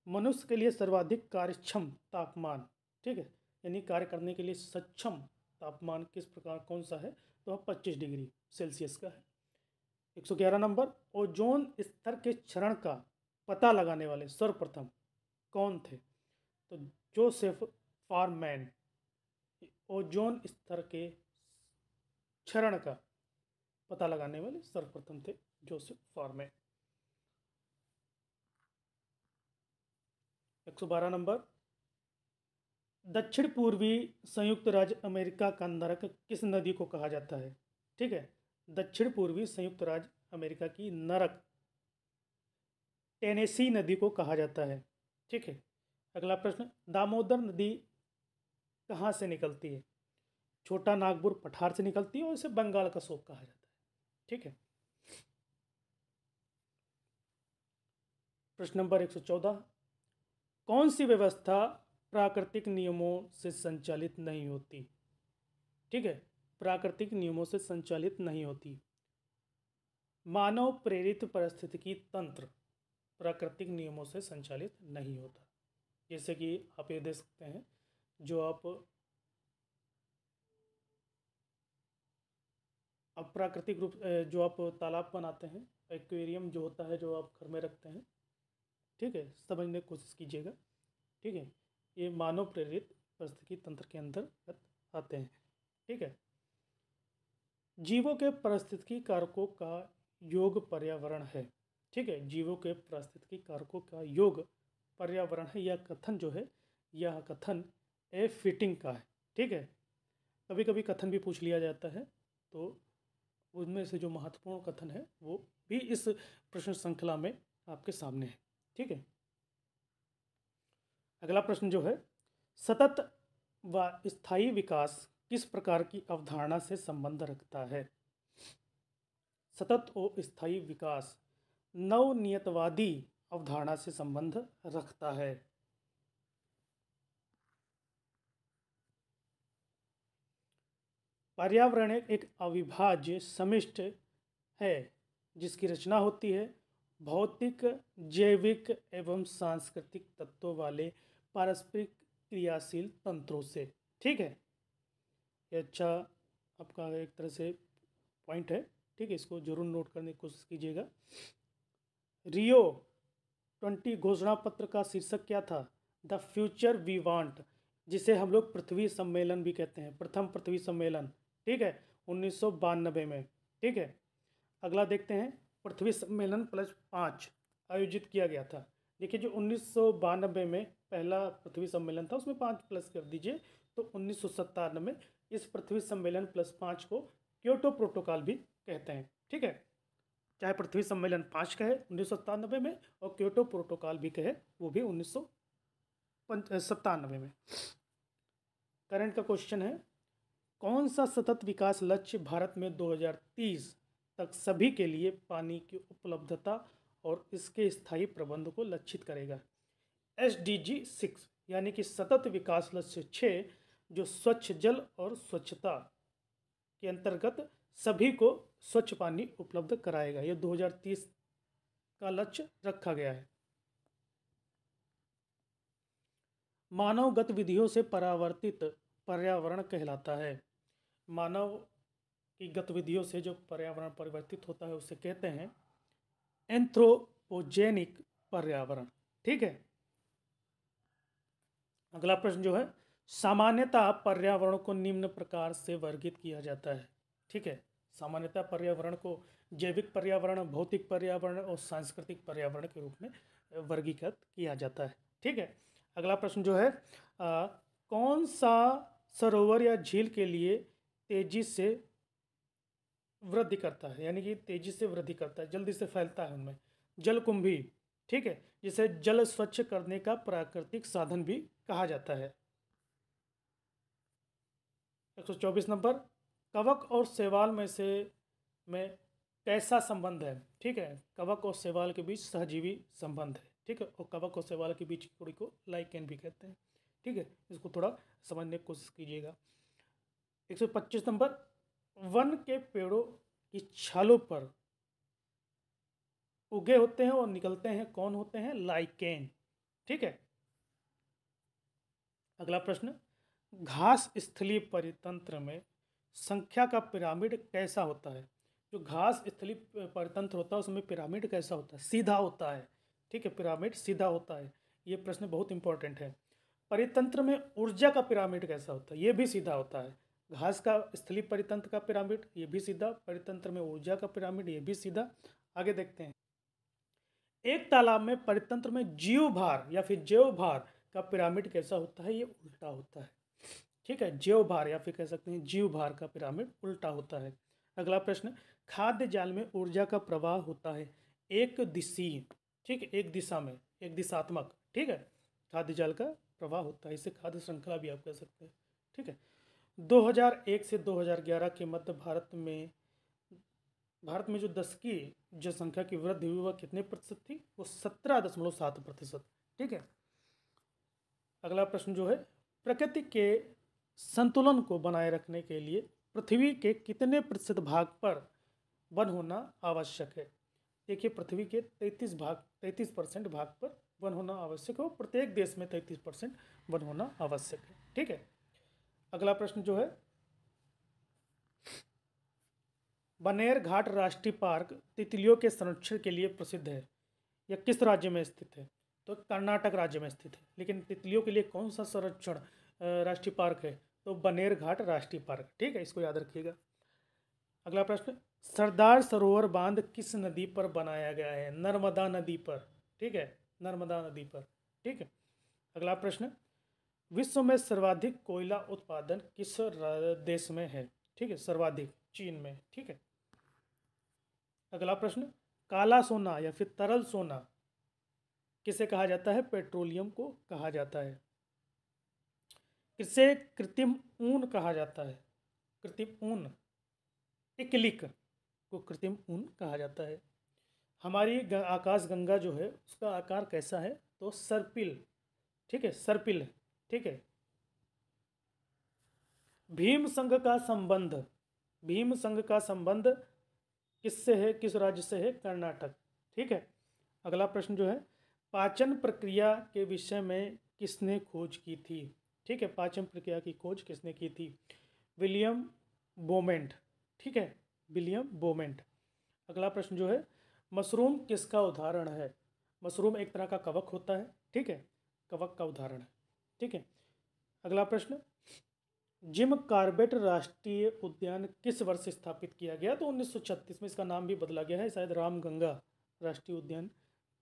मनुष्य के लिए सर्वाधिक कार्यक्षम तापमान, ठीक है? यानी कार्य करने के लिए सक्षम तापमान किस प्रकार, कौन सा है? तो वह पच्चीस डिग्री सेल्सियस का है। 111 नंबर, ओजोन स्तर के क्षरण का पता लगाने वाले सर्वप्रथम कौन थे? तो जोसेफ फार्मैन, ओजोन स्तर के क्षरण का पता लगाने वाले सर्वप्रथम थे जोसेफ फार्मैन। 112 नंबर। दक्षिण पूर्वी संयुक्त राज्य अमेरिका का नरक किस नदी को कहा जाता है? ठीक है, दक्षिण पूर्वी संयुक्त राज्य अमेरिका की नरक टेनेसी नदी को कहा जाता है। ठीक है, अगला प्रश्न, दामोदर नदी कहाँ से निकलती है? छोटा नागपुर पठार से निकलती है और इसे बंगाल का शोक कहा जाता है। ठीक है, प्रश्न नंबर 114 कौन सी व्यवस्था प्राकृतिक नियमों से संचालित नहीं होती? ठीक है, प्राकृतिक नियमों से संचालित नहीं होती। मानव प्रेरित परिस्थितिकी तंत्र प्राकृतिक नियमों से संचालित नहीं होता। जैसे कि आप ये देख सकते हैं, जो आप अब प्राकृतिक रूप, जो आप तालाब बनाते हैं, एक्वेरियम जो होता है, जो आप घर में रखते हैं ठीक है? समझने की कोशिश कीजिएगा। ठीक है? ये मानव प्रेरित परिस्थिति तंत्र के अंतर्गत आते हैं। ठीक है? जीवों के परिस्थितिकी कारकों का योग पर्यावरण है। ठीक है? जीवों के परिस्थितिकी कारकों का योग पर्यावरण है। यह कथन जो है, यह कथन ए फिटिंग का है। ठीक है? कभी कभी कथन भी पूछ लिया जाता है तो उनमें से जो महत्वपूर्ण कथन है, वो भी इस प्रश्न श्रृंखला में आपके सामने है। ठीक है? अगला प्रश्न जो है, सतत व स्थायी विकास किस प्रकार की अवधारणा से संबंध रखता है? सतत और स्थायी विकास नवनियतवादी अवधारणा से संबंध रखता है। पर्यावरण एक अविभाज्य, समिष्ट है, जिसकी रचना होती है। भौतिक, जैविक एवं सांस्कृतिक तत्वों वाले पारस्परिक क्रियाशील तंत्रों से। ठीक है? ये अच्छा आपका एक तरह से पॉइंट है। ठीक है, इसको ज़रूर नोट करने की कोशिश कीजिएगा। रियो, ट्वेंटी घोषणा पत्र का शीर्षक क्या था? द फ्यूचर वी वांट, जिसे हम लोग पृथ्वी सम्मेलन भी कहते हैं। प्रथम पृथ्वी सम्मेलन। ठीक है? उन्नीस सौ बानबे में। ठीक है? अगला देखते हैं। पृथ्वी सम्मेलन प्लस पाँच आयोजित किया गया था। देखिए जो उन्नीस सौ बानबे में पहला पृथ्वी सम्मेलन था, उसमें पाँच प्लस कर दीजिए तो उन्नीस सौ सत्तानवे में इस पृथ्वी सम्मेलन प्लस पाँच को क्योटो प्रोटोकॉल भी कहते हैं, ठीक है? चाहे पृथ्वी सम्मेलन पाँच कहे उन्नीस सौ सत्तानबे में और क्योटो प्रोटोकॉल भी कहे, वो भी उन्नीस में। करंट का क्वेश्चन है, कौन सा सतत विकास लक्ष्य भारत में 2030 तक सभी के लिए पानी की उपलब्धता और इसके स्थायी प्रबंध को लक्षित करेगा। एस डी जी सिक्स, यानी कि सतत विकास लक्ष्य छः जो स्वच्छ जल और स्वच्छता के अंतर्गत सभी को स्वच्छ पानी उपलब्ध कराएगा। यह 2030 का लक्ष्य रखा गया है। मानव गतिविधियों से परावर्तित पर्यावरण कहलाता है। मानव की गतिविधियों से जो पर्यावरण परिवर्तित होता है उसे कहते हैं एंथ्रोपोजेनिक पर्यावरण। ठीक है? अगला प्रश्न जो है सामान्यतः पर्यावरण को निम्न प्रकार से वर्गित किया जाता है। ठीक है? सामान्यतः पर्यावरण को जैविक पर्यावरण भौतिक पर्यावरण और सांस्कृतिक पर्यावरण के रूप में वर्गीकृत किया जाता है। ठीक है? अगला प्रश्न जो है आ, कौन सा सरोवर या झील के लिए तेज़ी से वृद्धि करता है, यानी कि तेज़ी से वृद्धि करता है, जल्दी से फैलता है उनमें। जलकुंभी ठीक है, जिसे जल स्वच्छ करने का प्राकृतिक साधन भी कहा जाता है। 124 नंबर, कवक और सेवाल में से, में कैसा संबंध है? ठीक है, कवक और सेवाल के बीच सहजीवी संबंध है, ठीक है, और कवक और सेवाल के बीच कुड़ी को लाइकेन भी कहते हैं, ठीक है, इसको थोड़ा समझने की कोशिश कीजिएगा। 125 नंबर वन के पेड़ों की छालों पर उगे होते हैं और निकलते हैं कौन होते हैं? लाइकेन। ठीक है? अगला प्रश्न, घास स्थलीय परितंत्र में संख्या का पिरामिड कैसा होता है? जो घास स्थलीय परितंत्र होता है, उसमें पिरामिड कैसा होता है? सीधा होता है। ठीक है, पिरामिड सीधा होता है। ये प्रश्न बहुत इंपॉर्टेंट है। परितंत्र में ऊर्जा का पिरामिड कैसा होता है? ये भी सीधा होता है। घास का स्थलीय परितंत्र का पिरामिड, ये भी सीधा परितंत्र में ऊर्जा का पिरामिड, ये भी सीधा आगे देखते हैं। एक तालाब में परितंत्र में जीव भार या फिर जैव भार का पिरामिड कैसा होता है, ये उल्टा होता है। ठीक है जैव भार या फिर कह सकते हैं जीव भार का पिरामिड उल्टा होता है। अगला प्रश्न, खाद्य जाल में ऊर्जा का प्रवाह होता है एक दिशीय ठीक है, एक दिशा में, एक दिशात्मक, ठीक है, खाद्य जाल का प्रवाह होता है। इसे खाद्य श्रृंखला भी आप कह सकते हैं, ठीक है। 2001 से 2011 के मध्य भारत में भारत में जो दशकीय जनसंख्या की वृद्धि हुई, वह कितने प्रतिशत थी? वो सत्रह दशमलव सात प्रतिशत, ठीक है? अगला प्रश्न जो है, प्रकृति के संतुलन को बनाए रखने के लिए पृथ्वी के कितने प्रतिशत भाग पर वन होना आवश्यक है? देखिए, पृथ्वी के तैंतीस भाग, तैंतीस परसेंट भाग पर वन होना आवश्यक है और प्रत्येक देश में तैंतीस परसेंट वन होना आवश्यक है, ठीक है? अगला प्रश्न जो है, बनेर घाट राष्ट्रीय पार्क तितलियों के संरक्षण के लिए प्रसिद्ध है। यह किस राज्य में स्थित है? तो कर्नाटक राज्य में स्थित है। लेकिन तितलियों के लिए कौन सा संरक्षण राष्ट्रीय पार्क है? तो बनेर घाट राष्ट्रीय पार्क। ठीक है, इसको याद रखिएगा। अगला प्रश्न, सरदार सरोवर बाँध किस नदी पर बनाया गया है? नर्मदा नदी पर। ठीक है, नर्मदा नदी पर। ठीक है। अगला प्रश्न विश्व में सर्वाधिक कोयला उत्पादन किस देश में है? ठीक है, सर्वाधिक, चीन में, ठीक है। अगला प्रश्न, काला सोना या फिर तरल सोना किसे कहा जाता है? पेट्रोलियम को कहा जाता है। किसे कृत्रिम ऊन कहा जाता है? कृत्रिम ऊन, इकलिक को कृत्रिम ऊन कहा जाता है। हमारी आकाश गंगा जो है, उसका आकार कैसा है? तो सर्पिल, ठीक है, सर्पिल। ठीक है? भीम संघ का संबंध, भीम संघ का संबंध किससे है, किस राज्य से है? कर्नाटक। ठीक है? अगला प्रश्न जो है, पाचन प्रक्रिया के विषय में किसने खोज की थी? ठीक है, पाचन प्रक्रिया की खोज किसने की थी? William Beaumont. ठीक है? William Beaumont. अगला प्रश्न जो है, मशरूम किसका उदाहरण है? मशरूम एक तरह का कवक होता है। ठीक है? कवक का उदाहरण है। ठीक है? अगला प्रश्न। जिम कार्बेट राष्ट्रीय उद्यान किस वर्ष स्थापित किया गया? तो 1936 में इसका नाम भी बदला गया है। शायद रामगंगा राष्ट्रीय उद्यान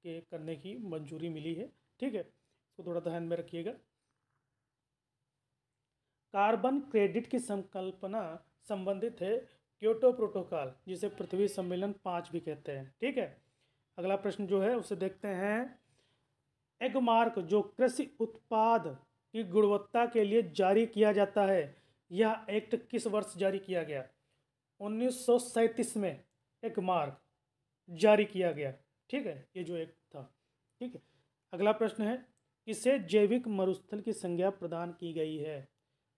के करने की मंजूरी मिली है। ठीक है? इसको थोड़ा ध्यान में रखिएगा। कार्बन क्रेडिट की संकल्पना संबंधित है क्योटो प्रोटोकॉल, जिसे पृथ्वी सम्मेलन पाँच भी कहते हैं। ठीक है? अगला प्रश्न जो है, उसे देखते हैं। एगमार्क, जो कृषि उत्पाद की गुणवत्ता के लिए जारी किया जाता है। यह एक्ट किस वर्ष जारी किया गया? उन्नीस सौ सैंतीस में एक मार्क जारी किया गया। ठीक है, ये जो एक्ट था। ठीक है, अगला प्रश्न है, किसे जैविक मरुस्थल की संज्ञा प्रदान की गई है?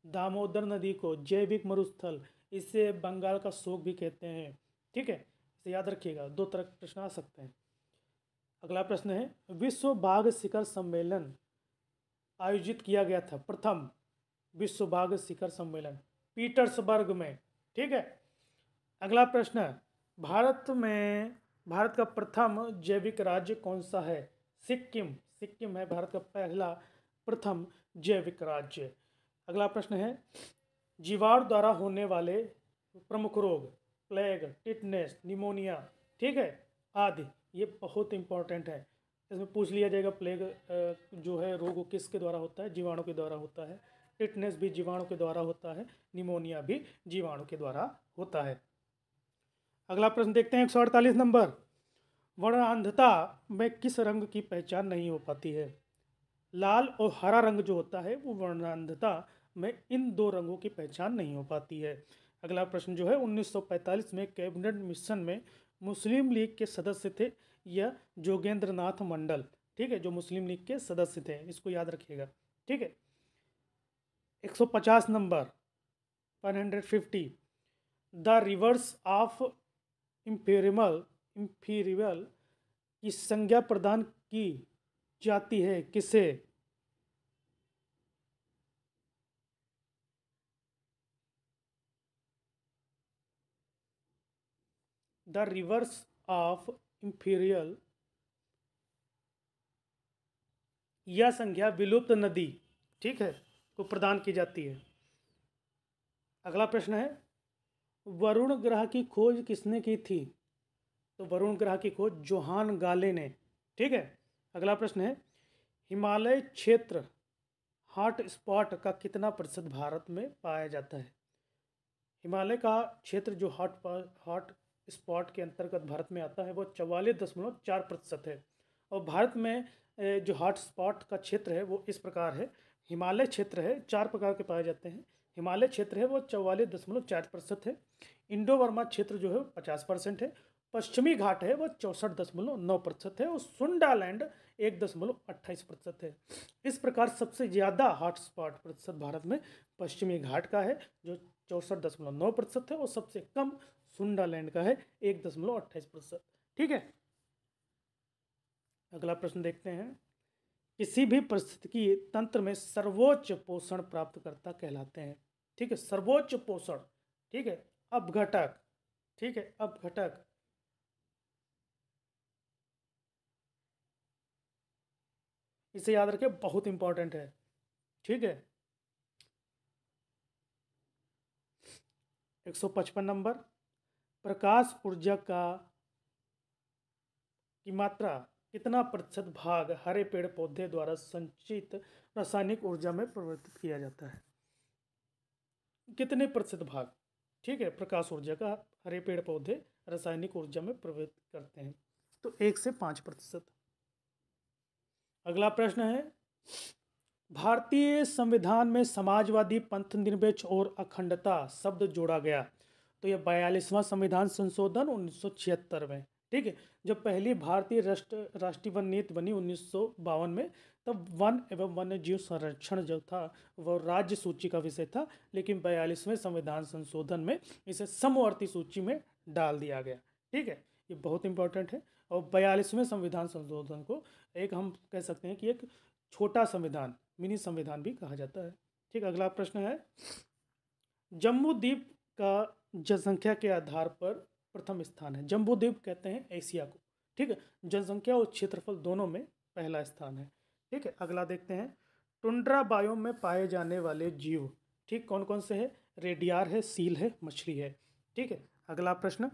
दामोदर नदी को जैविक मरुस्थल, इसे बंगाल का शोक भी कहते हैं। ठीक है, इसे याद रखिएगा, दो तरह के प्रश्न आ सकते हैं। अगला प्रश्न है, विश्व बाघ शिखर सम्मेलन आयोजित किया गया था। प्रथम विश्व बाघ शिखर सम्मेलन पीटर्सबर्ग में, ठीक है? अगला प्रश्न, भारत में, भारत का प्रथम जैविक राज्य कौन सा है? सिक्किम सिक्किम है भारत का पहला प्रथम जैविक राज्य। अगला प्रश्न है, जीवाणु द्वारा होने वाले प्रमुख रोग, प्लेग, टिटनेस, निमोनिया, ठीक है? आदि, ये बहुत इंपॉर्टेंट है। इसमें पूछ लिया जाएगा प्लेग जो है रोग किसके द्वारा होता है? जीवाणु के द्वारा होता है। टिटनेस भी जीवाणु के द्वारा होता है। निमोनिया भी जीवाणु के द्वारा होता है। अगला प्रश्न देखते हैं, एक सौ अड़तालीस नंबर। वर्णांधता में किस रंग की पहचान नहीं हो पाती है? लाल और हरा रंग जो होता है, वो वर्णांधता में इन दो रंगों की पहचान नहीं हो पाती है। अगला प्रश्न जो है 1945 में कैबिनेट मिशन में मुस्लिम लीग के सदस्य थे। यह जोगेंद्र नाथ मंडल, ठीक है, जो मुस्लिम लीग के सदस्य थे, इसको याद रखिएगा, ठीक है। 150 नंबर 150 द रिवर्स ऑफ़ इम्पेरिमल इम्पीरियल की संज्ञा प्रदान की जाती है, किसे? द रिवर्स ऑफ़ इंफीरियल यह संख्या विलुप्त नदी, ठीक है, को प्रदान की जाती है। अगला प्रश्न है, वरुण ग्रह की खोज किसने की थी? तो वरुण ग्रह की खोज जोहान गाले ने, ठीक है। अगला प्रश्न है, हिमालय क्षेत्र, हॉट स्पॉट का कितना प्रतिशत भारत में पाया जाता है? हिमालय का क्षेत्र जो हॉट हॉट स्पॉट के अंतर्गत भारत में आता है, वो चवालीस दशमलव चार प्रतिशत है। और भारत में जो हॉट स्पॉट का क्षेत्र है, वो इस प्रकार है। हिमालय क्षेत्र है, चार प्रकार के पाए जाते हैं। हिमालय क्षेत्र है, वो चौवालीस दशमलव चार प्रतिशत है। इंडो वर्मा क्षेत्र जो है पचास परसेंट है। पश्चिमी घाट है वह चौंसठ दशमलव नौ प्रतिशत है। और सुंडा लैंड एक दशमलव अट्ठाईस प्रतिशत है। इस प्रकार सबसे ज़्यादा हॉटस्पॉट प्रतिशत भारत में पश्चिमी घाट का है, जो चौंसठ दशमलव नौ प्रतिशत है। और सबसे कम सुंडा लैंड का है, एक दशमलव अट्ठाईस प्रतिशत। ठीक है? अगला प्रश्न देखते हैं। किसी भी परिस्थिति तंत्र में सर्वोच्च पोषण प्राप्त करता कहलाते हैं। ठीक है? सर्वोच्च पोषण। ठीक है? अपघटक। ठीक है? अपघटक। इसे याद रखें बहुत इंपॉर्टेंट है। ठीक है? एक सौ पचपन नंबर। प्रकाश ऊर्जा का की मात्रा कितना प्रतिशत भाग हरे पेड़ पौधे द्वारा संचित रासायनिक ऊर्जा में परिवर्तित किया जाता है? कितने प्रतिशत भाग? ठीक है, प्रकाश ऊर्जा का हरे पेड़ पौधे रासायनिक ऊर्जा में प्रवृत्त करते हैं। तो एक से पाँच प्रतिशत। अगला प्रश्न है, भारतीय संविधान में समाजवादी, पंथ निरपेक्ष और अखंडता शब्द जोड़ा गया। तो यह बयालीसवां संविधान संशोधन उन्नीस सौ छिहत्तर में, ठीक है? जब पहली भारतीय राष्ट्र राष्ट्रीय वन नीति बनी उन्नीस सौ बावन में, तब वन एवं वन्य जीव संरक्षण जो था वह राज्य सूची का विषय था, लेकिन बयालीसवें संविधान संशोधन में इसे समवर्ती सूची में डाल दिया गया, ठीक है? ये बहुत इंपॉर्टेंट है। और बयालीसवें संविधान संशोधन को एक हम कह सकते हैं कि एक छोटा संविधान, मिनी संविधान भी कहा जाता है, ठीक? अगला प्रश्न है, जम्मू द्वीप का जनसंख्या के आधार पर प्रथम स्थान है। जम्बू द्वीप कहते हैं एशिया को, ठीक है? जनसंख्या और क्षेत्रफल दोनों में पहला स्थान है, ठीक है? अगला देखते हैं। टुंड्रा बायोम में पाए जाने वाले जीव, ठीक कौन कौन से है? रेडियार है, सील है, मछली है, ठीक है? अगला प्रश्न,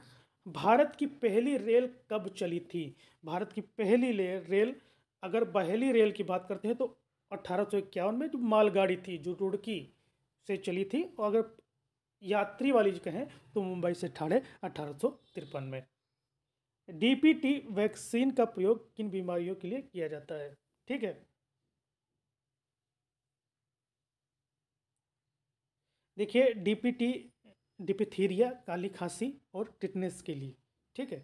भारत की पहली रेल कब चली थी? भारत की पहली रेल, अगर पहली रेल की बात करते हैं तो अठारह में जो मालगाड़ी थी, जो रुड़की से चली थी, और अगर यात्री वाली जो कहें तो मुंबई से ठाड़े अठारह में। डीपीटी वैक्सीन का प्रयोग किन बीमारियों के लिए किया जाता है? ठीक है। देखिए डीपीटी डिपिथीरिया, काली खांसी और टिटनेस के लिए। ठीक है।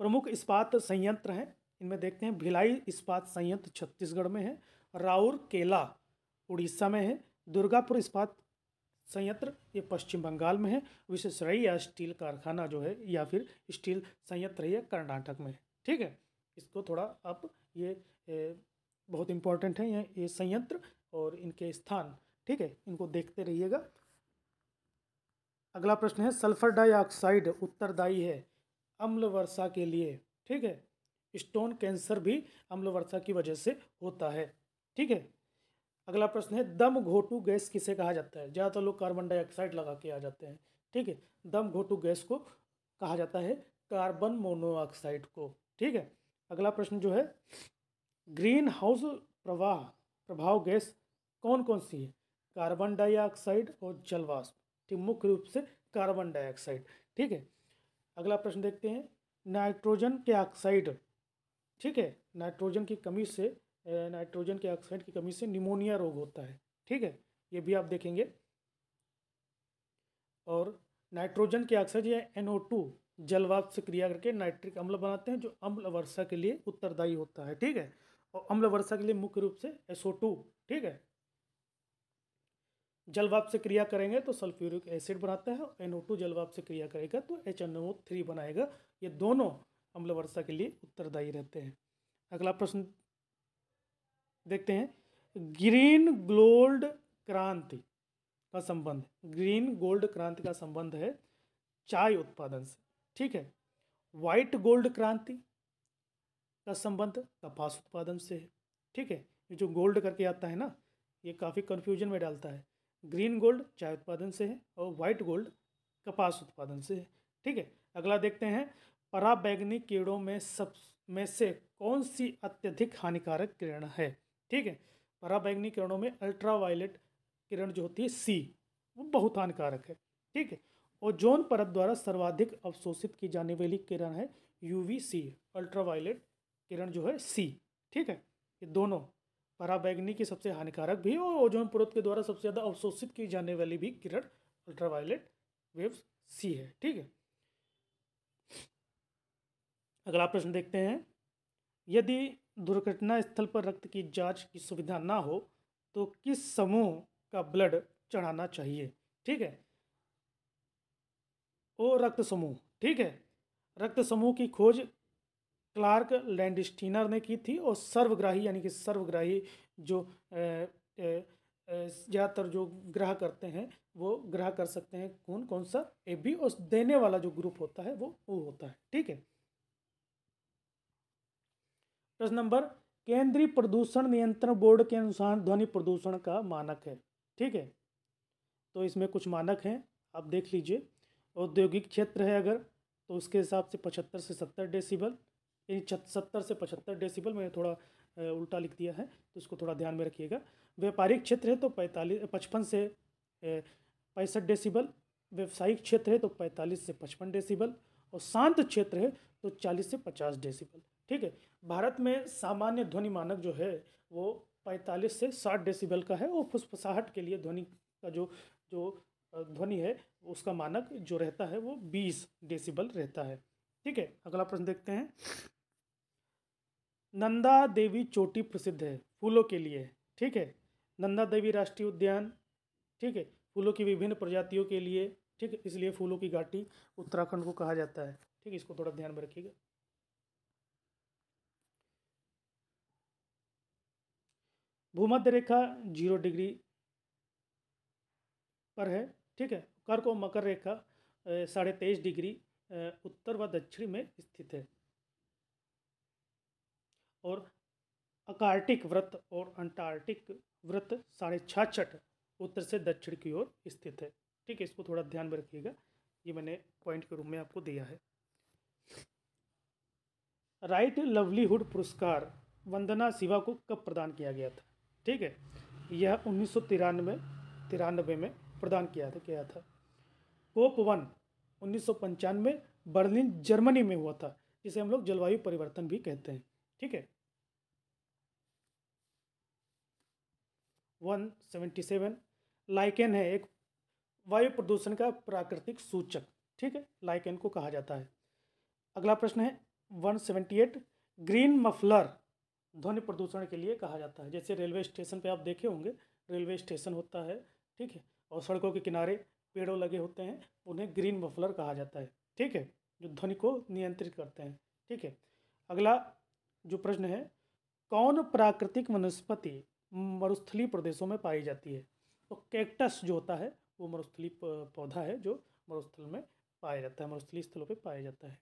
प्रमुख इस्पात संयंत्र हैं। इनमें देखते हैं, भिलाई इस्पात संयंत्र छत्तीसगढ़ में है राउर केला उड़ीसा में है, दुर्गापुर इस्पात संयंत्र ये पश्चिम बंगाल में है विश्वेश्वरैया स्टील कारखाना जो है या फिर स्टील संयंत्र ये कर्नाटक में है। ठीक है? इसको थोड़ा आप ये ए, बहुत इम्पोर्टेंट है ये ये संयंत्र और इनके स्थान। ठीक है? इनको देखते रहिएगा। अगला प्रश्न है सल्फ़र डाइऑक्साइड उत्तरदायी है अम्ल वर्षा के लिए। ठीक है? स्टोन कैंसर भी अम्ल वर्षा की वजह से होता है। ठीक है? अगला प्रश्न है, दम घोटू गैस किसे कहा जाता है? ज़्यादातर लोग कार्बन डाइऑक्साइड लगा के आ जाते हैं, ठीक है? दम घोटू गैस को कहा जाता है कार्बन मोनोऑक्साइड को, ठीक है? अगला प्रश्न जो है ग्रीन हाउस प्रवाह, प्रभाव गैस कौन कौन सी है? कार्बन डाइऑक्साइड और जलवाष्प, ठीक, मुख्य रूप से कार्बन डाइऑक्साइड ठीक है? अगला प्रश्न देखते हैं नाइट्रोजन के ऑक्साइड ठीक है? नाइट्रोजन की कमी से नाइट्रोजन के ऑक्साइड की कमी से निमोनिया रोग होता है। ठीक है? ये भी आप देखेंगे। और नाइट्रोजन के ऑक्साइड या एनओ टू जलवाष्प से क्रिया करके नाइट्रिक अम्ल बनाते हैं, जो अम्ल वर्षा के लिए उत्तरदायी होता है। ठीक है? और अम्ल वर्षा के लिए मुख्य रूप से एसओ टू ठीक है? जलवाप से क्रिया करेंगे तो सल्फ्यूरिक एसिड बनाता है और एनओ टू जलवाप से क्रिया करेगा तो एच एन ओ थ्री बनाएगा। ये दोनों अम्ल वर्षा के लिए उत्तरदायी रहते हैं। अगला प्रश्न देखते हैं। ग्रीन गोल्ड क्रांति का संबंध ग्रीन गोल्ड क्रांति का संबंध है चाय उत्पादन से। ठीक है? वाइट गोल्ड क्रांति का संबंध कपास उत्पादन से है। ठीक है? ये जो गोल्ड करके आता है ना, ये काफ़ी कन्फ्यूज़न में डालता है। ग्रीन गोल्ड चाय उत्पादन से है और वाइट गोल्ड कपास उत्पादन से है। ठीक है? अगला देखते हैं। पराबैंगनी कीड़ों में सब, में से कौन सी अत्यधिक हानिकारक किरण है? ठीक है? पराबैंगनी किरणों में अल्ट्रा वायलेट किरण जो होती है सी वो बहुत हानिकारक है, ठीक है? ओजोन परत द्वारा सर्वाधिक अवशोषित की जाने वाली किरण है यूवी सी अल्ट्रा वायलेट किरण जो है सी ठीक है? ये दोनों पराबैंगनी की सबसे हानिकारक भी और ओजोन परत के द्वारा सबसे ज़्यादा अवशोषित की जाने वाली भी किरण अल्ट्रावायलेट वेव्स सी है, ठीक है? अगला प्रश्न देखते हैं। यदि दुर्घटना स्थल पर रक्त की जाँच की सुविधा ना हो तो किस समूह का ब्लड चढ़ाना चाहिए? ठीक है? ओ, रक्त समूह। ठीक है? रक्त समूह की खोज क्लार्क लैंडस्टीनर ने की थी और सर्वग्राही, यानी कि सर्वग्राही जो ज़्यादातर जो ग्रह करते हैं, वो ग्रह कर सकते हैं। कौन कौन सा? ए, बी और देने वाला जो ग्रुप होता है, वो वो होता है। ठीक है? प्रश्न नंबर, केंद्रीय प्रदूषण नियंत्रण बोर्ड के अनुसार ध्वनि प्रदूषण का मानक है। ठीक है? तो इसमें कुछ मानक हैं, आप देख लीजिए। औद्योगिक क्षेत्र है अगर तो उसके हिसाब से पचहत्तर से सत्तर डेसिबल यानी सत्तर से पचहत्तर डेसिबल, मैंने थोड़ा उल्टा लिख दिया है तो इसको थोड़ा ध्यान में रखिएगा। व्यापारिक क्षेत्र है तो पैंतालीस, पचपन से पैंसठ डेसिबल, व्यवसायिक क्षेत्र है तो पैंतालीस से पचपन डेसिबल, और शांत क्षेत्र है तो चालीस से पचास डेसिबल। ठीक है? भारत में सामान्य ध्वनि मानक जो है, वो पैंतालीस से साठ डेसिबल का है। और फुसफुसाहट के लिए ध्वनि का जो जो ध्वनि है, उसका मानक जो रहता है वो बीस डेसिबल रहता है। ठीक है? अगला प्रश्न देखते हैं। नंदा देवी चोटी प्रसिद्ध है, फूलों के लिए। ठीक है? नंदा देवी राष्ट्रीय उद्यान। ठीक है? फूलों की विभिन्न प्रजातियों के लिए। ठीक है? इसलिए फूलों की घाटी उत्तराखंड को कहा जाता है। ठीक है? इसको थोड़ा ध्यान में रखिएगा। भूमध्य रेखा ज़ीरो डिग्री पर है, ठीक है? कर्क और मकर रेखा साढ़े तेईस डिग्री उत्तर व दक्षिण में स्थित है। और अकार्टिक व्रत और अंटार्कटिक व्रत साढ़े छाछठ उत्तर से दक्षिण की ओर स्थित है। ठीक है, इसको थोड़ा ध्यान में रखिएगा। ये मैंने पॉइंट के रूप में आपको दिया है। राइट लवलीहुड पुरस्कार वंदना शिवा को कब प्रदान किया गया था? ठीक है? यह उन्नीस सौ तिरानवे में प्रदान किया था किया था। कोप वन उन्नीस सौ पंचानवे, बर्लिन, जर्मनी में हुआ था, जिसे हम लोग जलवायु परिवर्तन भी कहते हैं। ठीक है? वन सेवेंटी सेवन लाइकेन है एक वायु प्रदूषण का प्राकृतिक सूचक। ठीक है? लाइकेन को कहा जाता है। अगला प्रश्न है। One seventy eight green muffler ध्वनि प्रदूषण के लिए कहा जाता है। जैसे रेलवे स्टेशन पे आप देखे होंगे, रेलवे स्टेशन होता है, ठीक है, और सड़कों के किनारे पेड़ों लगे होते हैं, उन्हें ग्रीन मफलर कहा जाता है, ठीक है, जो ध्वनि को नियंत्रित करते हैं, ठीक है। अगला जो प्रश्न है, कौन प्राकृतिक वनस्पति मरुस्थली प्रदेशों में पाई जाती है? तो कैक्टस जो होता है, वो मरुस्थली पौधा है जो मरुस्थल में पाया जाता है, मरुस्थली स्थलों पर पाया जाता है।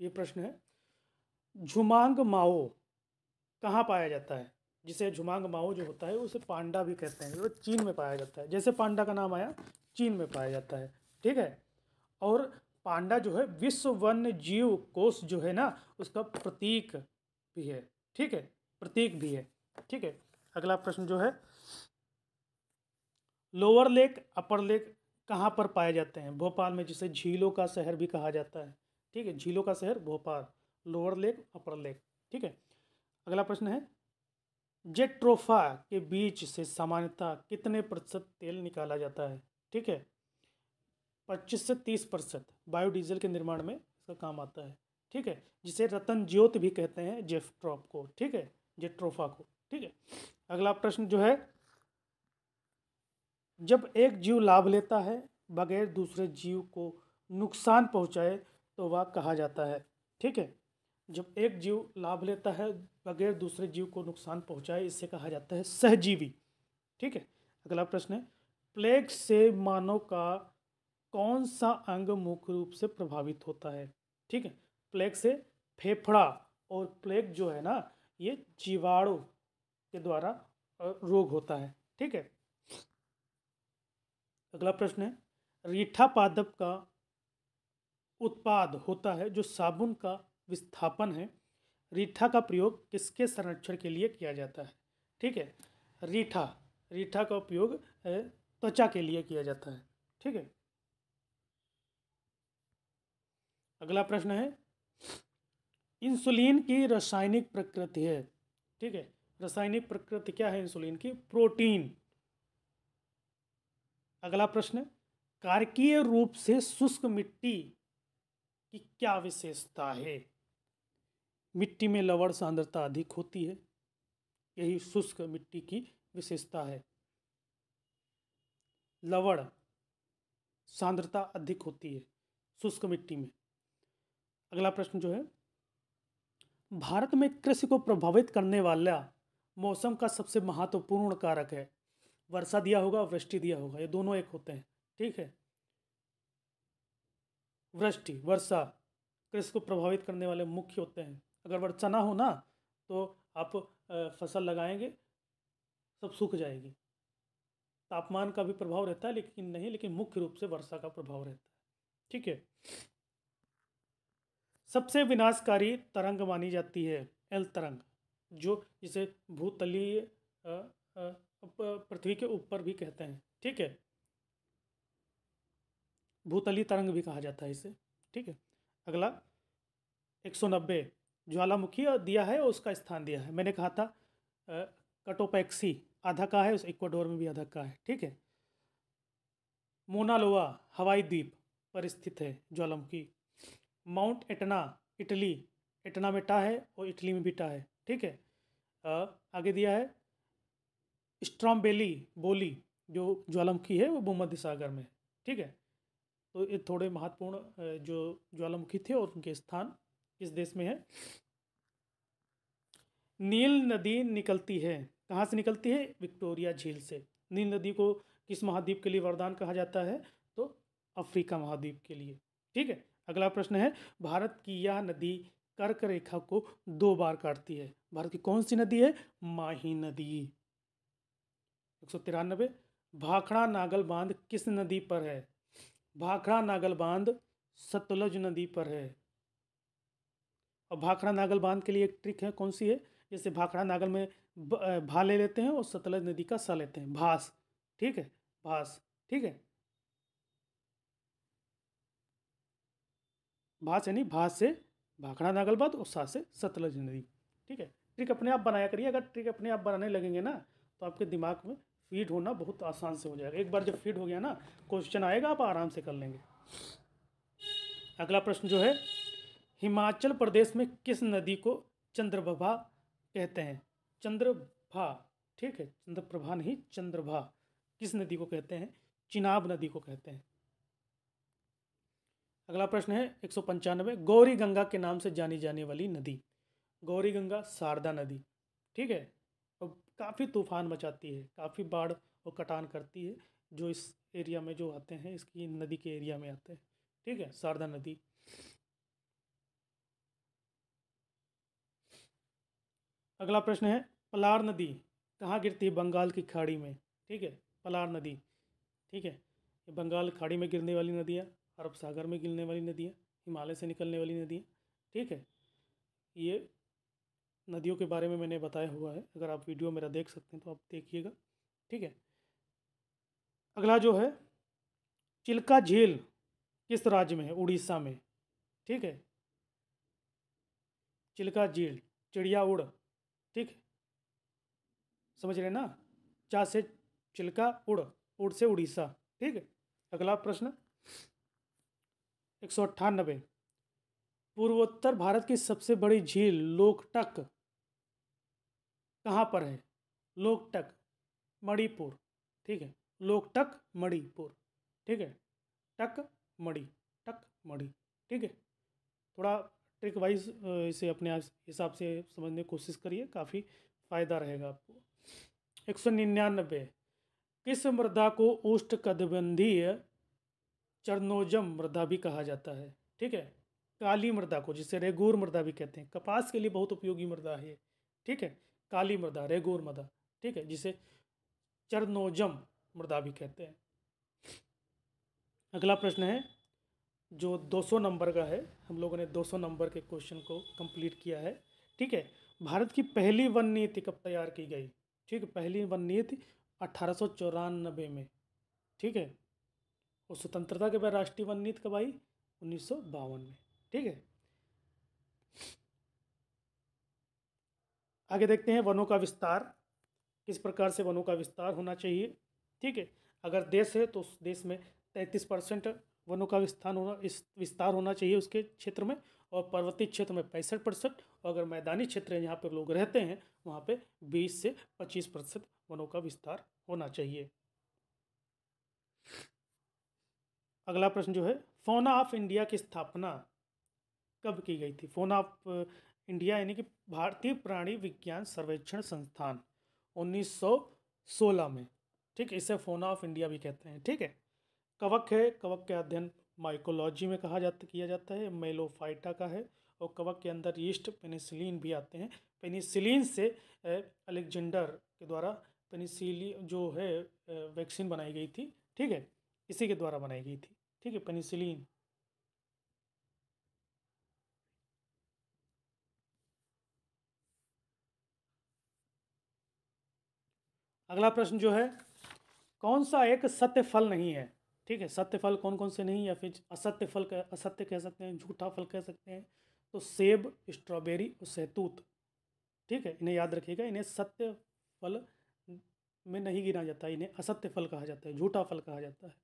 ये प्रश्न है। झुमांग माओ कहाँ पाया जाता है? जिसे झुमांग माओ जो होता है, उसे पांडा भी कहते हैं। वो चीन में पाया जाता है। जैसे पांडा का नाम आया, चीन में पाया जाता है। ठीक है? और पांडा जो है, विश्व वन्य जीव कोष जो है ना, उसका प्रतीक भी है। ठीक है? प्रतीक भी है। ठीक है? अगला प्रश्न जो है, लोअर लेक, अपर लेक कहाँ पर पाए जाते हैं? भोपाल में जिसे झीलों का शहर भी कहा जाता है। ठीक है, झीलों का शहर, Bhopal, lower lake, upper lake, ठीक है। अगला प्रश्न है, जेट्रोफा के बीच से सामान्यतः कितने प्रतिशत तेल निकाला जाता है? ठीक है, पच्चीस से तीस प्रतिशत बायोडीजल के निर्माण में इसका काम आता है, ठीक है, जिसे रतन ज्योत भी कहते हैं जेफ्ट्रॉप को, ठीक है, जेट्रोफा को, ठीक है। अगला प्रश्न जो है, जब एक जीव लाभ लेता है, बगैर दूसरे जीव को नुकसान पहुँचाए तो वह कहा जाता है, ठीक है, जब एक जीव लाभ लेता है, बगैर दूसरे जीव को नुकसान पहुँचाए, इसे कहा जाता है सहजीवी। ठीक है, अगला प्रश्न है, प्लेग से मानव का कौन सा अंग मुख्य रूप से प्रभावित होता है? ठीक है, प्लेग से फेफड़ा और प्लेग जो है ना, ये जीवाणु के द्वारा रोग होता है। ठीक है, अगला प्रश्न है रीठा पादप का उत्पाद होता है जो साबुन का विस्थापन है। रीठा का प्रयोग किसके संरक्षण के लिए किया जाता है? ठीक है, रीठा रीठा का उपयोग त्वचा के लिए किया जाता है। ठीक है। अगला प्रश्न है, इंसुलिन की रासायनिक प्रकृति है। ठीक है, रासायनिक प्रकृति क्या है इंसुलिन की? प्रोटीन। अगला प्रश्न, कारकीय रूप से शुष्क मिट्टी की क्या विशेषता है? मिट्टी में लवण सांद्रता अधिक होती है। यही शुष्क मिट्टी की विशेषता है। लवण सांद्रता अधिक होती है शुष्क मिट्टी में। अगला प्रश्न जो है, भारत में कृषि को प्रभावित करने वाला मौसम का सबसे महत्वपूर्ण कारक है। वर्षा दिया होगा, वृष्टि दिया होगा, ये दोनों एक होते हैं, ठीक है? वृष्टि, वर्षा, कृषि को प्रभावित करने वाले मुख्य होते हैं। अगर वर्षा ना हो ना तो आप फ़सल लगाएँगे, सब सूख जाएगी। तापमान का भी प्रभाव रहता है, लेकिन नहीं, लेकिन मुख्य रूप से वर्षा का प्रभाव रहता है। ठीक है? सबसे विनाशकारी तरंग मानी जाती है एल तरंग, जो जिसे भूतलीय पृथ्वी के ऊपर भी कहते हैं। ठीक है? भूतली तरंग भी कहा जाता है इसे ठीक है? अगला एक सौ नब्बे ज्वालामुखी दिया है और उसका स्थान दिया है। मैंने कहा था कटोपैक्सी आधा का है उस इक्वाडोर में भी आधा का है ठीक है? मोनालोआ हवाई द्वीप पर स्थित है ज्वालामुखी। माउंट एटना इटली एटना में टा है और इटली में भी टा है ठीक है? आ, आगे दिया है स्ट्रॉम्बेली बोली जो ज्वालामुखी है वो भूमध्य सागर में ठीक है? तो ये थोड़े महत्वपूर्ण जो ज्वालामुखी थे और उनके स्थान किस देश में है। नील नदी निकलती है। कहाँ से निकलती है? विक्टोरिया झील से। नील नदी को किस महाद्वीप के लिए वरदान कहा जाता है? तो अफ्रीका महाद्वीप के लिए। ठीक है, अगला प्रश्न है, भारत की यह नदी कर्क रेखा को दो बार काटती है। भारत की कौन सी नदी है? माही नदी। एक सौ तिरानबे, भाखड़ा नागल बाँध किस नदी पर है? भाखड़ा नागल बाँध सतलज नदी पर है। और भाखड़ा नागल बाँध के लिए एक ट्रिक है, कौन सी है? जैसे भाखड़ा नागल में भा ले लेते हैं और सतलज नदी का सा लेते हैं। भास, ठीक है? भास, ठीक है? भास यानी भास से भाखड़ा नागल बाँध और सा से सतलज नदी, ठीक है? ट्रिक अपने आप बनाया करिए। अगर ट्रिक अपने आप बनाने लगेंगे ना तो आपके दिमाग में फ़ीड होना बहुत आसान से हो जाएगा। एक बार जब फ़ीड हो गया ना क्वेश्चन आएगा, आप आराम से कर लेंगे। अगला प्रश्न जो है, हिमाचल प्रदेश में किस नदी को चंद्रप्रभा कहते हैं? चंद्रभा ठीक है? चंद्रप्रभा नहीं, चंद्रभा। किस नदी को कहते हैं? चिनाब नदी को कहते हैं। अगला प्रश्न है, एक सौ पंचानवे गौरी गंगा के नाम से जानी जाने वाली नदी। गौरी गंगा शारदा नदी, ठीक है? काफ़ी तूफ़ान मचाती है, काफ़ी बाढ़ और कटान करती है, जो इस एरिया में जो आते हैं, इसकी नदी के एरिया में आते हैं। ठीक है, शारदा नदी। अगला प्रश्न है, पलार नदी कहाँ गिरती है बंगाल की खाड़ी में? ठीक है, पलार नदी। ठीक है, ये बंगाल खाड़ी में गिरने वाली नदियाँ, अरब सागर में गिरने वाली नदियाँ, हिमालय से निकलने वाली नदियाँ। ठीक है, ये नदियों के बारे में मैंने बताया हुआ है। अगर आप वीडियो मेरा देख सकते हैं तो आप देखिएगा। ठीक है? अगला जो है, चिल्का झील किस राज्य में है? उड़ीसा में। ठीक है? चिल्का झील चिड़िया उड़ ठीक? है समझ रहे ना? चा से चिल्का उड़ उड़ से उड़ीसा। ठीक है? अगला प्रश्न। एक सौ अट्ठानबे। पूर्वोत्तर भारत की सबसे बड़ी झील लोकटक कहाँ पर है? लोकटक, मणिपुर, ठीक है? लोकटक, मणिपुर, ठीक है? टक, मणि टक, मणि, ठीक है? थोड़ा ट्रिक वाइज इसे अपने हिसाब से समझने की कोशिश करिए, काफ़ी फ़ायदा रहेगा आपको। एक सौ निन्यानबे, किस मृदा को उष्ट कदबंधीय चरनोजम मृदा भी कहा जाता है? ठीक है? काली मृदा को, जिसे रेगूर मृदा भी कहते हैं। कपास के लिए बहुत उपयोगी मृदा है, ठीक है? काली मृदा, रेगोर मृदा, ठीक है, जिसे चरनोजम मृदा भी कहते हैं। अगला प्रश्न है, जो 200 नंबर का है, हम लोगों ने 200 नंबर के क्वेश्चन को कंप्लीट किया है, ठीक है। भारत की पहली वन नीति कब तैयार की गई? ठीक है, पहली वन नीति अठारह सौ चौरानबे में, ठीक है। और स्वतंत्रता के बाद राष्ट्रीय वन नीति कब आई? उन्नीस सौ बावन में, ठीक है। आगे देखते हैं वनों का विस्तार। किस प्रकार से वनों का विस्तार होना चाहिए? ठीक है, अगर देश है तो उस देश में तैंतीस परसेंट वनों का विस्तार होना, इस विस्तार होना चाहिए उसके क्षेत्र में और पर्वतीय क्षेत्र में पैंसठ परसेंट और अगर मैदानी क्षेत्र है जहाँ पर लोग रहते हैं, वहाँ पे बीस से पच्चीस परसेंट वनों का विस्तार होना चाहिए। अगला प्रश्न जो है, फोना ऑफ़ इंडिया की स्थापना कब की गई थी? फोना ऑफ़ इंडिया यानी कि भारतीय प्राणी विज्ञान सर्वेक्षण संस्थान 1916 में। ठीक, इसे फोना ऑफ़ इंडिया भी कहते हैं। ठीक है? कवक है, कवक के अध्ययन माइकोलॉजी में कहा जाता, किया जाता है। मेलोफाइटा का है और कवक के अंदर ईस्ट पेनिसिलिन भी आते हैं। पेनिसिलिन से अलेक्जेंडर के द्वारा पेनिसिलिन जो है वैक्सीन बनाई गई थी। ठीक है? इसी के द्वारा बनाई गई थी। ठीक है? पेनिसिलिन। अगला प्रश्न जो है, कौन सा एक सत्य फल नहीं है? ठीक है, सत्य फल कौन कौन से नहीं, या फिर असत्य फल कह, असत्य कह सकते हैं, झूठा फल कह सकते हैं तो सेब, स्ट्रॉबेरी और सहतूत ठीक है, इन्हें याद रखिएगा, इन्हें सत्य फल में नहीं गिना जाता, इन्हें असत्य फल कहा जाता है, झूठा फल कहा जाता है।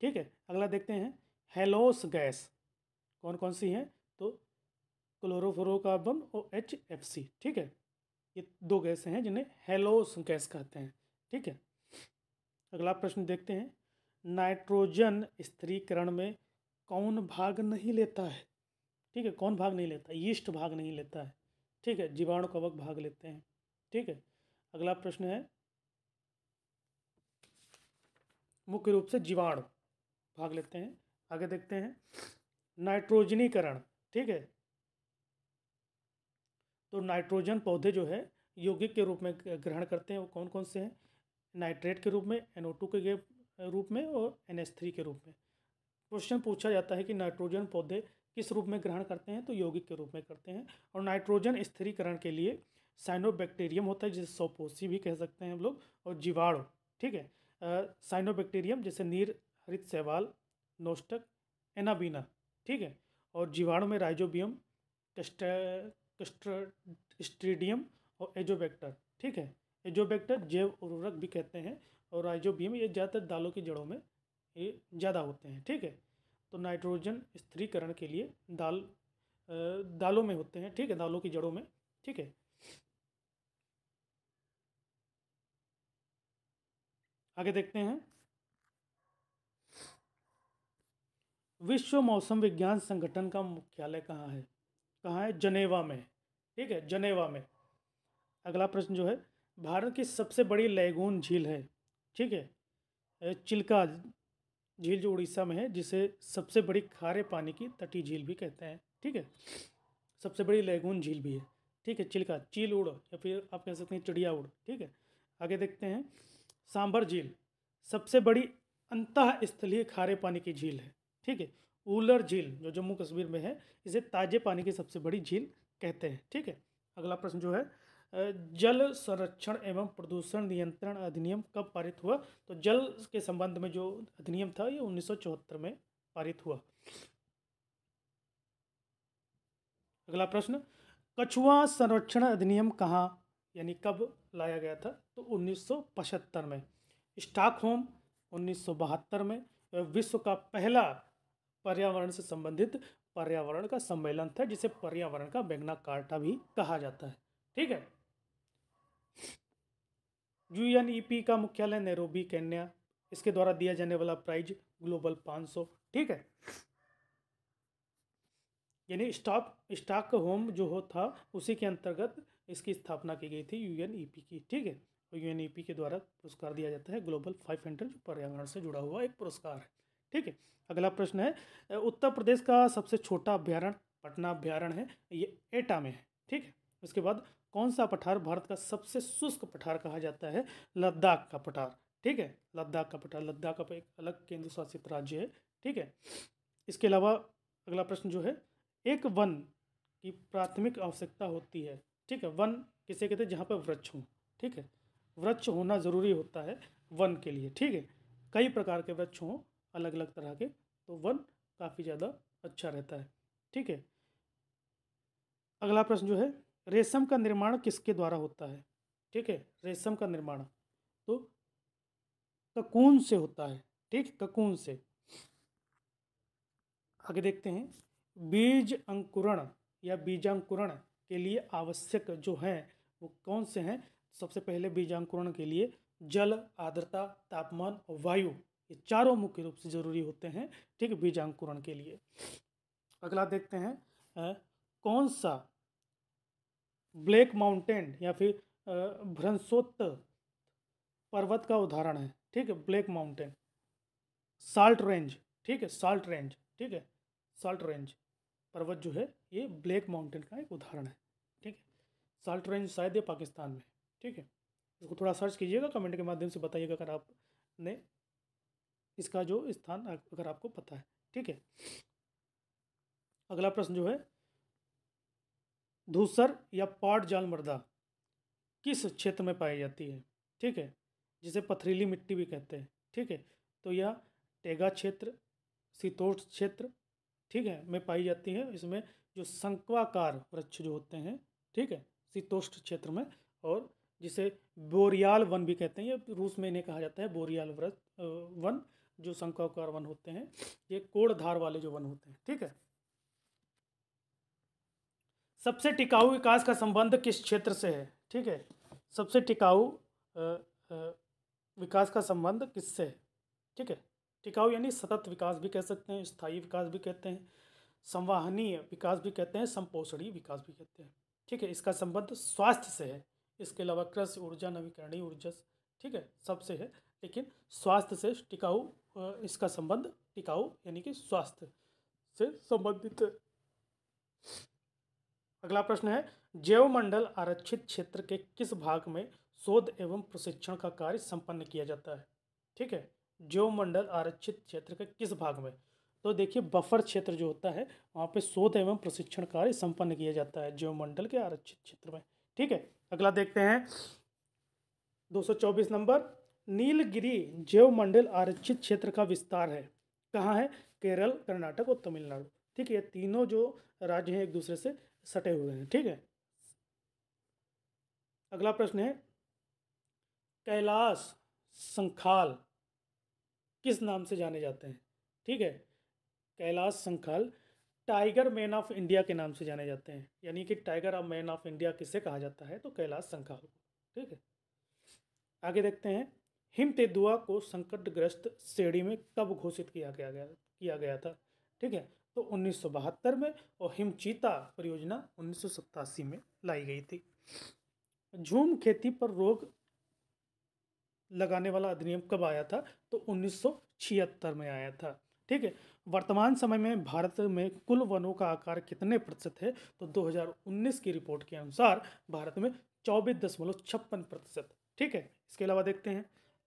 ठीक है, अगला देखते हैं, हेलोस गैस कौन कौन सी हैं? तो क्लोरोफ्लोरोकार्बन और एच एफ़ सी ठीक है ये दो गैस हैं जिन्हें हेलोस गैस कहते हैं, ठीक है? अगला प्रश्न देखते हैं। नाइट्रोजन स्त्रीकरण में कौन भाग नहीं लेता है? ठीक है, कौन भाग नहीं लेता? ईस्ट भाग नहीं लेता है, ठीक है? जीवाणु कवक भाग लेते हैं, ठीक है? अगला प्रश्न है। मुख्य रूप से जीवाणु भाग लेते हैं। आगे देखते हैं। नाइट्रोजनीकरण, ठीक है? तो नाइट्रोजन पौधे जो है, यौगिक के रूप में ग्रहण करते हैं, वो कौन कौन से हैं? नाइट्रेट के रूप में एनओ के रूप में और एन के रूप में। क्वेश्चन पूछा जाता है कि नाइट्रोजन पौधे किस रूप में ग्रहण करते हैं? तो यौगिक के रूप में करते हैं। और नाइट्रोजन स्थिरीकरण के लिए साइनोबैक्टीरियम होता है, जिसे सोपोसी भी कह सकते हैं हम लोग, और जीवाणु, ठीक है? साइनोबैक्टीरियम जैसे नीर, हरित सहवाल नोस्टक, एनाबीना, ठीक है? और जीवाणु में राइजोबियम स्ट्रीडियम और एजोबैक्टर। ठीक है? एजोबैक्टर जैव उर्वरक भी कहते हैं और राइजोबियम ये ज़्यादातर दालों की जड़ों में ये ज़्यादा होते हैं। ठीक है? तो नाइट्रोजन स्थिरीकरण के लिए दाल दालों में होते हैं। ठीक है? दालों की जड़ों में। ठीक है? आगे देखते हैं। विश्व मौसम विज्ञान संगठन का मुख्यालय कहाँ है? कहाँ है? जनेवा में। ठीक है, जनेवा में। अगला प्रश्न जो है, भारत की सबसे बड़ी लैगून झील है। ठीक है चिल्का झील जो उड़ीसा में है, जिसे सबसे बड़ी खारे पानी की तटी झील भी कहते हैं। ठीक है, सबसे बड़ी लैगून झील भी है। ठीक है, चिल्का, चील उड़, या फिर आप कह सकते हैं चिड़िया उड़। ठीक है, आगे देखते हैं। सांबर झील, सबसे बड़ी अंतः स्थलीय खारे पानी की झील है। ठीक है ऊलर झील, जो जम्मू कश्मीर में है, इसे ताजे पानी की सबसे बड़ी झील कहते हैं, ठीक है? अगला प्रश्न जो है जल संरक्षण एवं प्रदूषण नियंत्रण अधिनियम कब पारित हुआ? तो जल के संबंध में जो अधिनियम था, ये उन्नीस सौ चौहत्तर में पारित हुआ। अगला प्रश्न, कछुआ संरक्षण अधिनियम कहाँ, यानी कब लाया गया था? तो 1975 में, स्टॉकहोम उन्नीस सौ बहत्तर में विश्व का पहला पर्यावरण से संबंधित पर्यावरण का सम्मेलन था, जिसे पर्यावरण का बेगना कार्टा भी कहा जाता है। ठीक है? यूएनईपी का मुख्यालय नैरोबी, केन्या। इसके द्वारा दिया जाने वाला प्राइज ग्लोबल 500 ठीक है? यानी स्टॉक स्टॉक होम जो हो था, उसी के अंतर्गत इसकी स्थापना की गई थी यूएनईपी की। ठीक है? और यूएनईपी के द्वारा पुरस्कार दिया जाता है। ग्लोबल 500 जो पर्यावरण से जुड़ा हुआ एक पुरस्कार है। ठीक है? अगला प्रश्न है उत्तर प्रदेश का सबसे छोटा अभ्यारण पटना अभ्यारण है, ये एटा में है, ठीक है? उसके बाद कौन सा पठार भारत का सबसे शुष्क पठार कहा जाता है? लद्दाख का पठार, ठीक है? लद्दाख का पठार, लद्दाख का एक अलग केंद्र शासित राज्य है, ठीक है? इसके अलावा अगला प्रश्न जो है, एक वन की प्राथमिक आवश्यकता होती है, ठीक है? वन किसे कहते हैं? जहाँ पर वृक्ष हो, ठीक है? वृक्ष होना ज़रूरी होता है वन के लिए, ठीक है? कई प्रकार के वृक्ष हों अलग अलग तरह के तो वन काफ़ी ज़्यादा अच्छा रहता है। ठीक है? अगला प्रश्न जो है, रेशम का निर्माण किसके द्वारा होता है? ठीक है? रेशम का निर्माण। तो ककून से होता है। ठीक? ककून से। आगे देखते हैं। बीज अंकुरण या बीजांकुरण के लिए आवश्यक जो हैं, वो कौन से हैं? सबसे पहले बीजांकुरण के लिए जल, आर्द्रता, तापमान और वायु। ये चारों मुख्य रूप से ज़रूरी होते हैं ठीक है बीजांकुरण के लिए। अगला देखते हैं आ, कौन सा ब्लैक माउंटेन या फिर भ्रंशोत्त पर्वत का उदाहरण है ठीक है ब्लैक माउंटेन। साल्ट रेंज ठीक है साल्ट रेंज ठीक है साल्ट रेंज पर्वत जो है ये ब्लैक माउंटेन का एक उदाहरण है ठीक है। साल्ट रेंज शायद ये पाकिस्तान में ठीक है। इसको थोड़ा सर्च कीजिएगा कमेंट के माध्यम से बताइएगा अगर आपने इसका जो स्थान अगर आपको पता है, ठीक है? अगला प्रश्न जो है, धूसर या पाट जाल मृदा किस क्षेत्र में पाई जाती है? ठीक है? जिसे पथरीली मिट्टी भी कहते हैं, ठीक है? तो यह टेगा क्षेत्र, शीतोष्ण क्षेत्र, ठीक है, में पाई जाती है। इसमें जो संकवाकार वृक्ष जो होते हैं, ठीक है शीतोष्ठ क्षेत्र में और जिसे बोरियाल वन भी कहते हैं, ये रूस में इन्हें कहा जाता है, बोरियाल वृक्ष वन। जो शंकुकार वन होते हैं, ये कोड़ धार वाले जो वन होते हैं, ठीक है? सबसे टिकाऊ विकास का संबंध किस क्षेत्र से है? ठीक है? सबसे टिकाऊ विकास का संबंध किससे है? ठीक है? टिकाऊ यानी सतत विकास भी कह सकते हैं, स्थायी विकास भी कहते हैं, संवाहनीय विकास भी कहते हैं, संपोषणीय विकास भी कहते हैं। ठीक है? इसका संबंध स्वास्थ्य से है। इसके अलावा कृषि, ऊर्जा, नवीकरणीय ऊर्जा ठीक है? सबसे है। लेकिन स्वास्थ्य से टिकाऊ इसका संबंध टिकाऊ यानी कि स्वास्थ्य से संबंधित अगला प्रश्न है, जैवमंडल आरक्षित क्षेत्र के किस भाग में शोध एवं प्रशिक्षण का कार्य संपन्न किया जाता है? ठीक है, जैवमंडल आरक्षित क्षेत्र के किस भाग में? तो देखिए, बफर क्षेत्र जो होता है, वहाँ पे शोध एवं प्रशिक्षण कार्य संपन्न किया जाता है जैवमंडल के आरक्षित क्षेत्र में। ठीक है, अगला देखते हैं 224 नंबर नीलगिरी जैवमंडल आरक्षित क्षेत्र का विस्तार है। कहाँ है? केरल, कर्नाटक और तमिलनाडु। ठीक है तीनों जो राज्य हैं एक दूसरे से सटे हुए हैं। ठीक है? अगला प्रश्न है, कैलाश संखाल किस नाम से जाने जाते हैं? ठीक है, Kailash Sankhala tiger man of India के नाम से जाने जाते हैं। यानी कि tiger of man of India किसे कहा जाता है? तो कैलाश संखाल ठीक है, आगे देखते हैं। हिम तेंदुआ को संकटग्रस्त श्रेणी में कब घोषित किया गया गया, किया गया था? ठीक है तो उन्नीस सौ बहत्तर में और हिमचीता परियोजना उन्नीस सौ सतासी में लाई गई थी। झूम खेती पर रोग लगाने वाला अधिनियम कब आया था? तो उन्नीस सौ छिहत्तर में आया था। ठीक है, वर्तमान समय में भारत में कुल वनों का आकार कितने प्रतिशत है? तो 2019 की रिपोर्ट के अनुसार भारत में चौबीस दशमलव छप्पन प्रतिशत। ठीक है, इसके अलावा देखते हैं।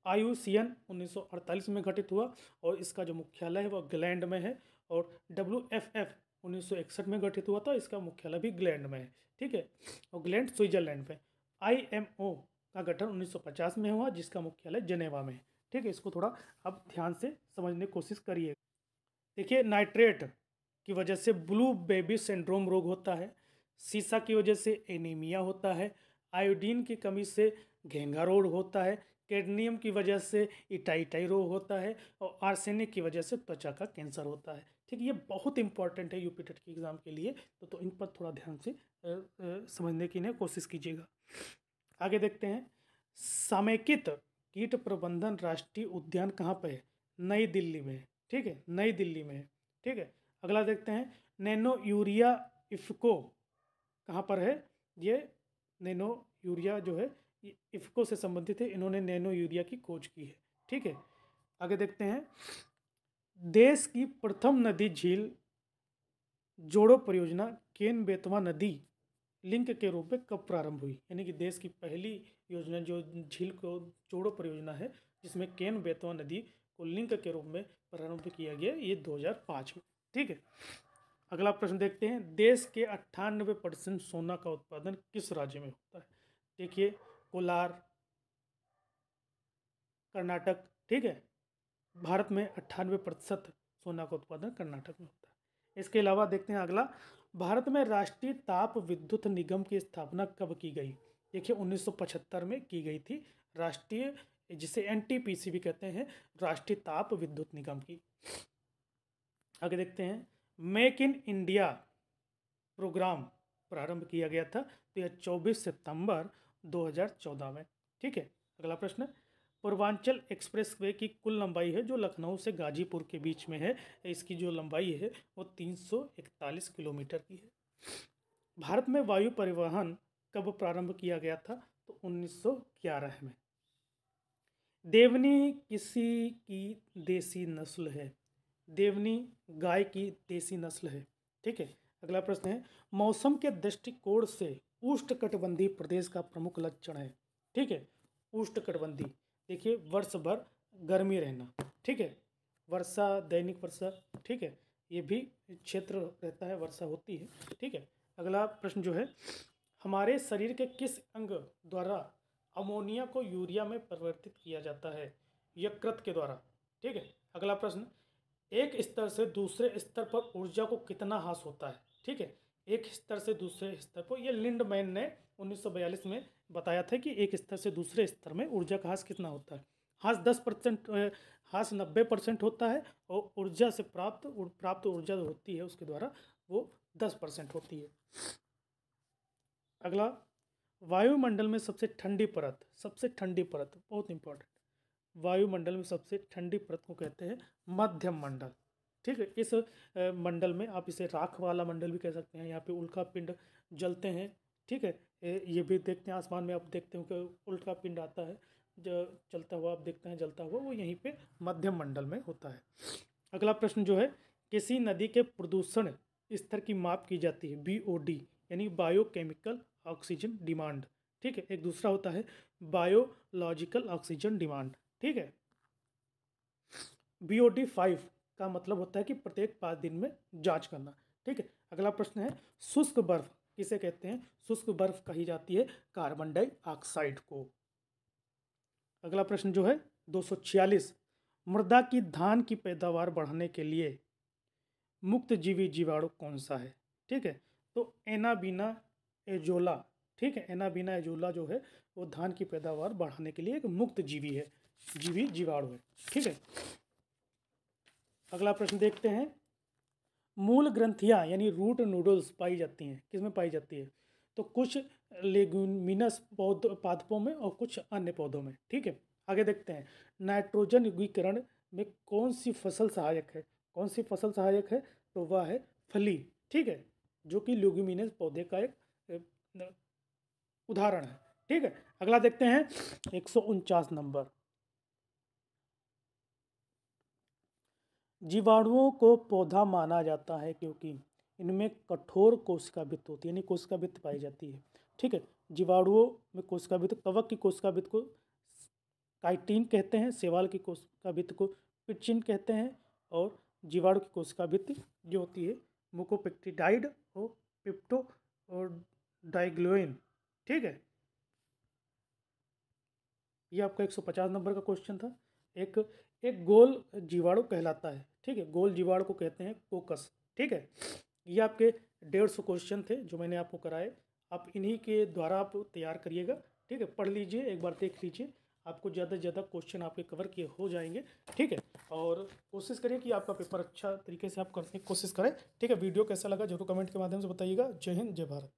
आयुसीएन 1948 में घटित हुआ और इसका जो मुख्यालय है वह ग्लैंड में है और डब्ल्यू एफ़ एफ़ उन्नीस सौ इकसठ में गठित हुआ था, इसका मुख्यालय भी ग्लैंड में है, ठीक है? और ग्लैंड स्विट्जरलैंड में आई एम ओ का गठन 1950 में हुआ, जिसका मुख्यालय जनेवा में है, ठीक है? इसको थोड़ा अब ध्यान से समझने की कोशिश करिए। देखिए, नाइट्रेट की वजह से ब्लू बेबी सिंड्रोम रोग होता है, सीसा की वजह से एनीमिया होता है, आयोडीन की कमी से घेंगा रोग होता है कैडनियम की वजह से इटाइटाई रोग होता है और आर्सेनिक की वजह से त्वचा का कैंसर होता है। ठीक ये बहुत इंपॉर्टेंट है यूपी टेट के एग्ज़ाम के लिए तो, तो इन पर थोड़ा ध्यान से समझने की कोशिश कीजिएगा। आगे देखते हैं। समेकित कीट प्रबंधन राष्ट्रीय उद्यान कहाँ पर है? नई दिल्ली में ठीक है नई दिल्ली में है। ठीक है अगला देखते हैं। नैनो यूरिया इफ्को कहाँ पर है? ये नैनो यूरिया जो है इफ्को से संबंधित है। इन्होंने नैनो यूरिया की खोज की है। ठीक है? आगे देखते हैं। देश की प्रथम नदी झील जोड़ो परियोजना केन बेतवा नदी लिंक के रूप में कब प्रारंभ हुई? यानी कि देश की पहली योजना जो झील को जोड़ो परियोजना है, जिसमें केन बेतवा नदी को लिंक के रूप में प्रारंभ किया गया, ये 2005 में। ठीक है? अगला प्रश्न देखते हैं। देश के अट्ठानबे परसेंट सोना का उत्पादन किस राज्य में होता है? देखिए कोलार, कर्नाटक, ठीक है? भारत में अट्ठानवे प्रतिशत सोना का उत्पादन कर्नाटक में होता है। इसके अलावा देखते हैं अगला, भारत में राष्ट्रीय ताप विद्युत निगम की स्थापना कब की गई? देखिए 1975 में की गई थी राष्ट्रीय, जिसे एन भी कहते हैं, राष्ट्रीय ताप विद्युत निगम की। आगे देखते हैं, मेक इन इंडिया प्रोग्राम प्रारंभ किया गया था। तो यह 24 सितंबर 2014 में। ठीक है, अगला प्रश्न। पूर्वांचल एक्सप्रेस वे की कुल लंबाई है जो लखनऊ से गाजीपुर के बीच में है। इसकी जो लंबाई है वो 341 किलोमीटर की है। भारत में वायु परिवहन कब प्रारंभ किया गया था? तो 1911 में। देवनी किसी की देसी नस्ल है। देवनी गाय की देसी नस्ल है। ठीक है, अगला प्रश्न है। मौसम के दृष्टिकोण से उष्णकटिबंधीय प्रदेश का प्रमुख लक्षण है। ठीक है? उष्णकटिबंधीय। देखिए वर्ष भर गर्मी रहना। ठीक है? वर्षा, दैनिक वर्षा, ठीक है? ये भी क्षेत्र रहता है, वर्षा होती है। ठीक है? अगला प्रश्न जो है, हमारे शरीर के किस अंग द्वारा अमोनिया को यूरिया में परिवर्तित किया जाता है? यकृत के द्वारा। ठीक है? अगला प्रश्न, एक स्तर से दूसरे स्तर पर ऊर्जा को कितना हास होता है? ठीक है? एक स्तर से दूसरे स्तर पर यह लिंडमैन ने 1942 में बताया था कि एक स्तर से दूसरे स्तर में ऊर्जा का हास कितना होता है। हास दस परसेंट हास नब्बे परसेंट होता है और ऊर्जा से प्राप्त प्राप्त ऊर्जा जो होती है उसके द्वारा वो दस परसेंट होती है। अगला, वायुमंडल में सबसे ठंडी परत, सबसे ठंडी परत, बहुत इंपॉर्टेंट वायुमंडल में सबसे ठंडी परत को कहते हैं मध्यम मंडल ठीक है इस मंडल में आप इसे राख वाला मंडल भी कह सकते हैं, यहाँ पे उल्का पिंड जलते हैं, ठीक है? ये भी देखते हैं, आसमान में आप देखते हो कि उल्का पिंड आता है, जो चलता हुआ आप देखते हैं, जलता हुआ, वो यहीं पे मध्यम मंडल में होता है। अगला प्रश्न जो है, किसी नदी के प्रदूषण स्तर की माप की जाती है बी ओ डी यानी बायोकेमिकल ऑक्सीजन डिमांड ठीक है? एक दूसरा होता है बायोलॉजिकल ऑक्सीजन डिमांड ठीक है? बी ओ डी फाइव का मतलब होता है कि प्रत्येक पाँच दिन में जाँच करना, ठीक है? अगला प्रश्न है, शुष्क बर्फ़ किसे कहते हैं? शुष्क बर्फ़ कही जाती है कार्बन डाइऑक्साइड को। अगला प्रश्न जो है 246 मृदा की धान की पैदावार बढ़ाने के लिए मुक्त जीवी जीवाणु कौन सा है? ठीक है तो एनाबीना एजोला, ठीक है, एनाबीना एजोला जो है, वो धान की पैदावार बढ़ाने के लिए एक मुक्त जीवी है, जीवी जीवाणु है, ठीक है? अगला प्रश्न देखते हैं। मूल ग्रंथियाँ, यानी रूट नूडल्स पाई जाती हैं। किसमें पाई जाती है? तो कुछ लेगुमिनस पौध, पादपों में और कुछ अन्य पौधों में। ठीक है? आगे देखते हैं। नाइट्रोजन युगीकरण में कौन सी फ़सल सहायक है? कौन सी फ़सल सहायक है? तो वह है फली। ठीक है? जो कि ल्यूगिमिनस पौधे का एक उदाहरण है। ठीक है? अगला देखते हैं। एक सौ उनचास नंबर। जीवाणुओं को पौधा माना जाता है क्योंकि इनमें कठोर कोशिका भित्त होती है, यानी कोशिका भित्त पाई जाती है। ठीक है, जीवाणुओं में कोशिका भित्त कवक की कोशिका भित्त को काइटीन कहते हैं, सेवाल की कोशिका भित्त को पिचिन कहते हैं और जीवाणु की कोशिका भित्त जो होती है, मुकोपेक्टिडाइड और पिप्टो और डाइग्लोइन ठीक है, ये आपका 150 नंबर का क्वेश्चन था। एक एक गोल जीवाणु कहलाता है, ठीक है? गोल जीवाणु को कहते हैं कोकस, ठीक है? ये आपके डेढ़ सौ क्वेश्चन थे जो मैंने आपको कराए। आप इन्हीं के द्वारा आप तैयार करिएगा, ठीक है? पढ़ लीजिए, एक बार देख लीजिए, आपको ज़्यादा से ज़्यादा क्वेश्चन आपके कवर किए हो जाएँगे, ठीक है? और कोशिश करिए कि आपका पेपर अच्छा तरीके से आप करने की कोशिश करें, ठीक है? वीडियो कैसा लगा ज़रूर कमेंट के माध्यम से बताइएगा। जय हिंद, जय भारत।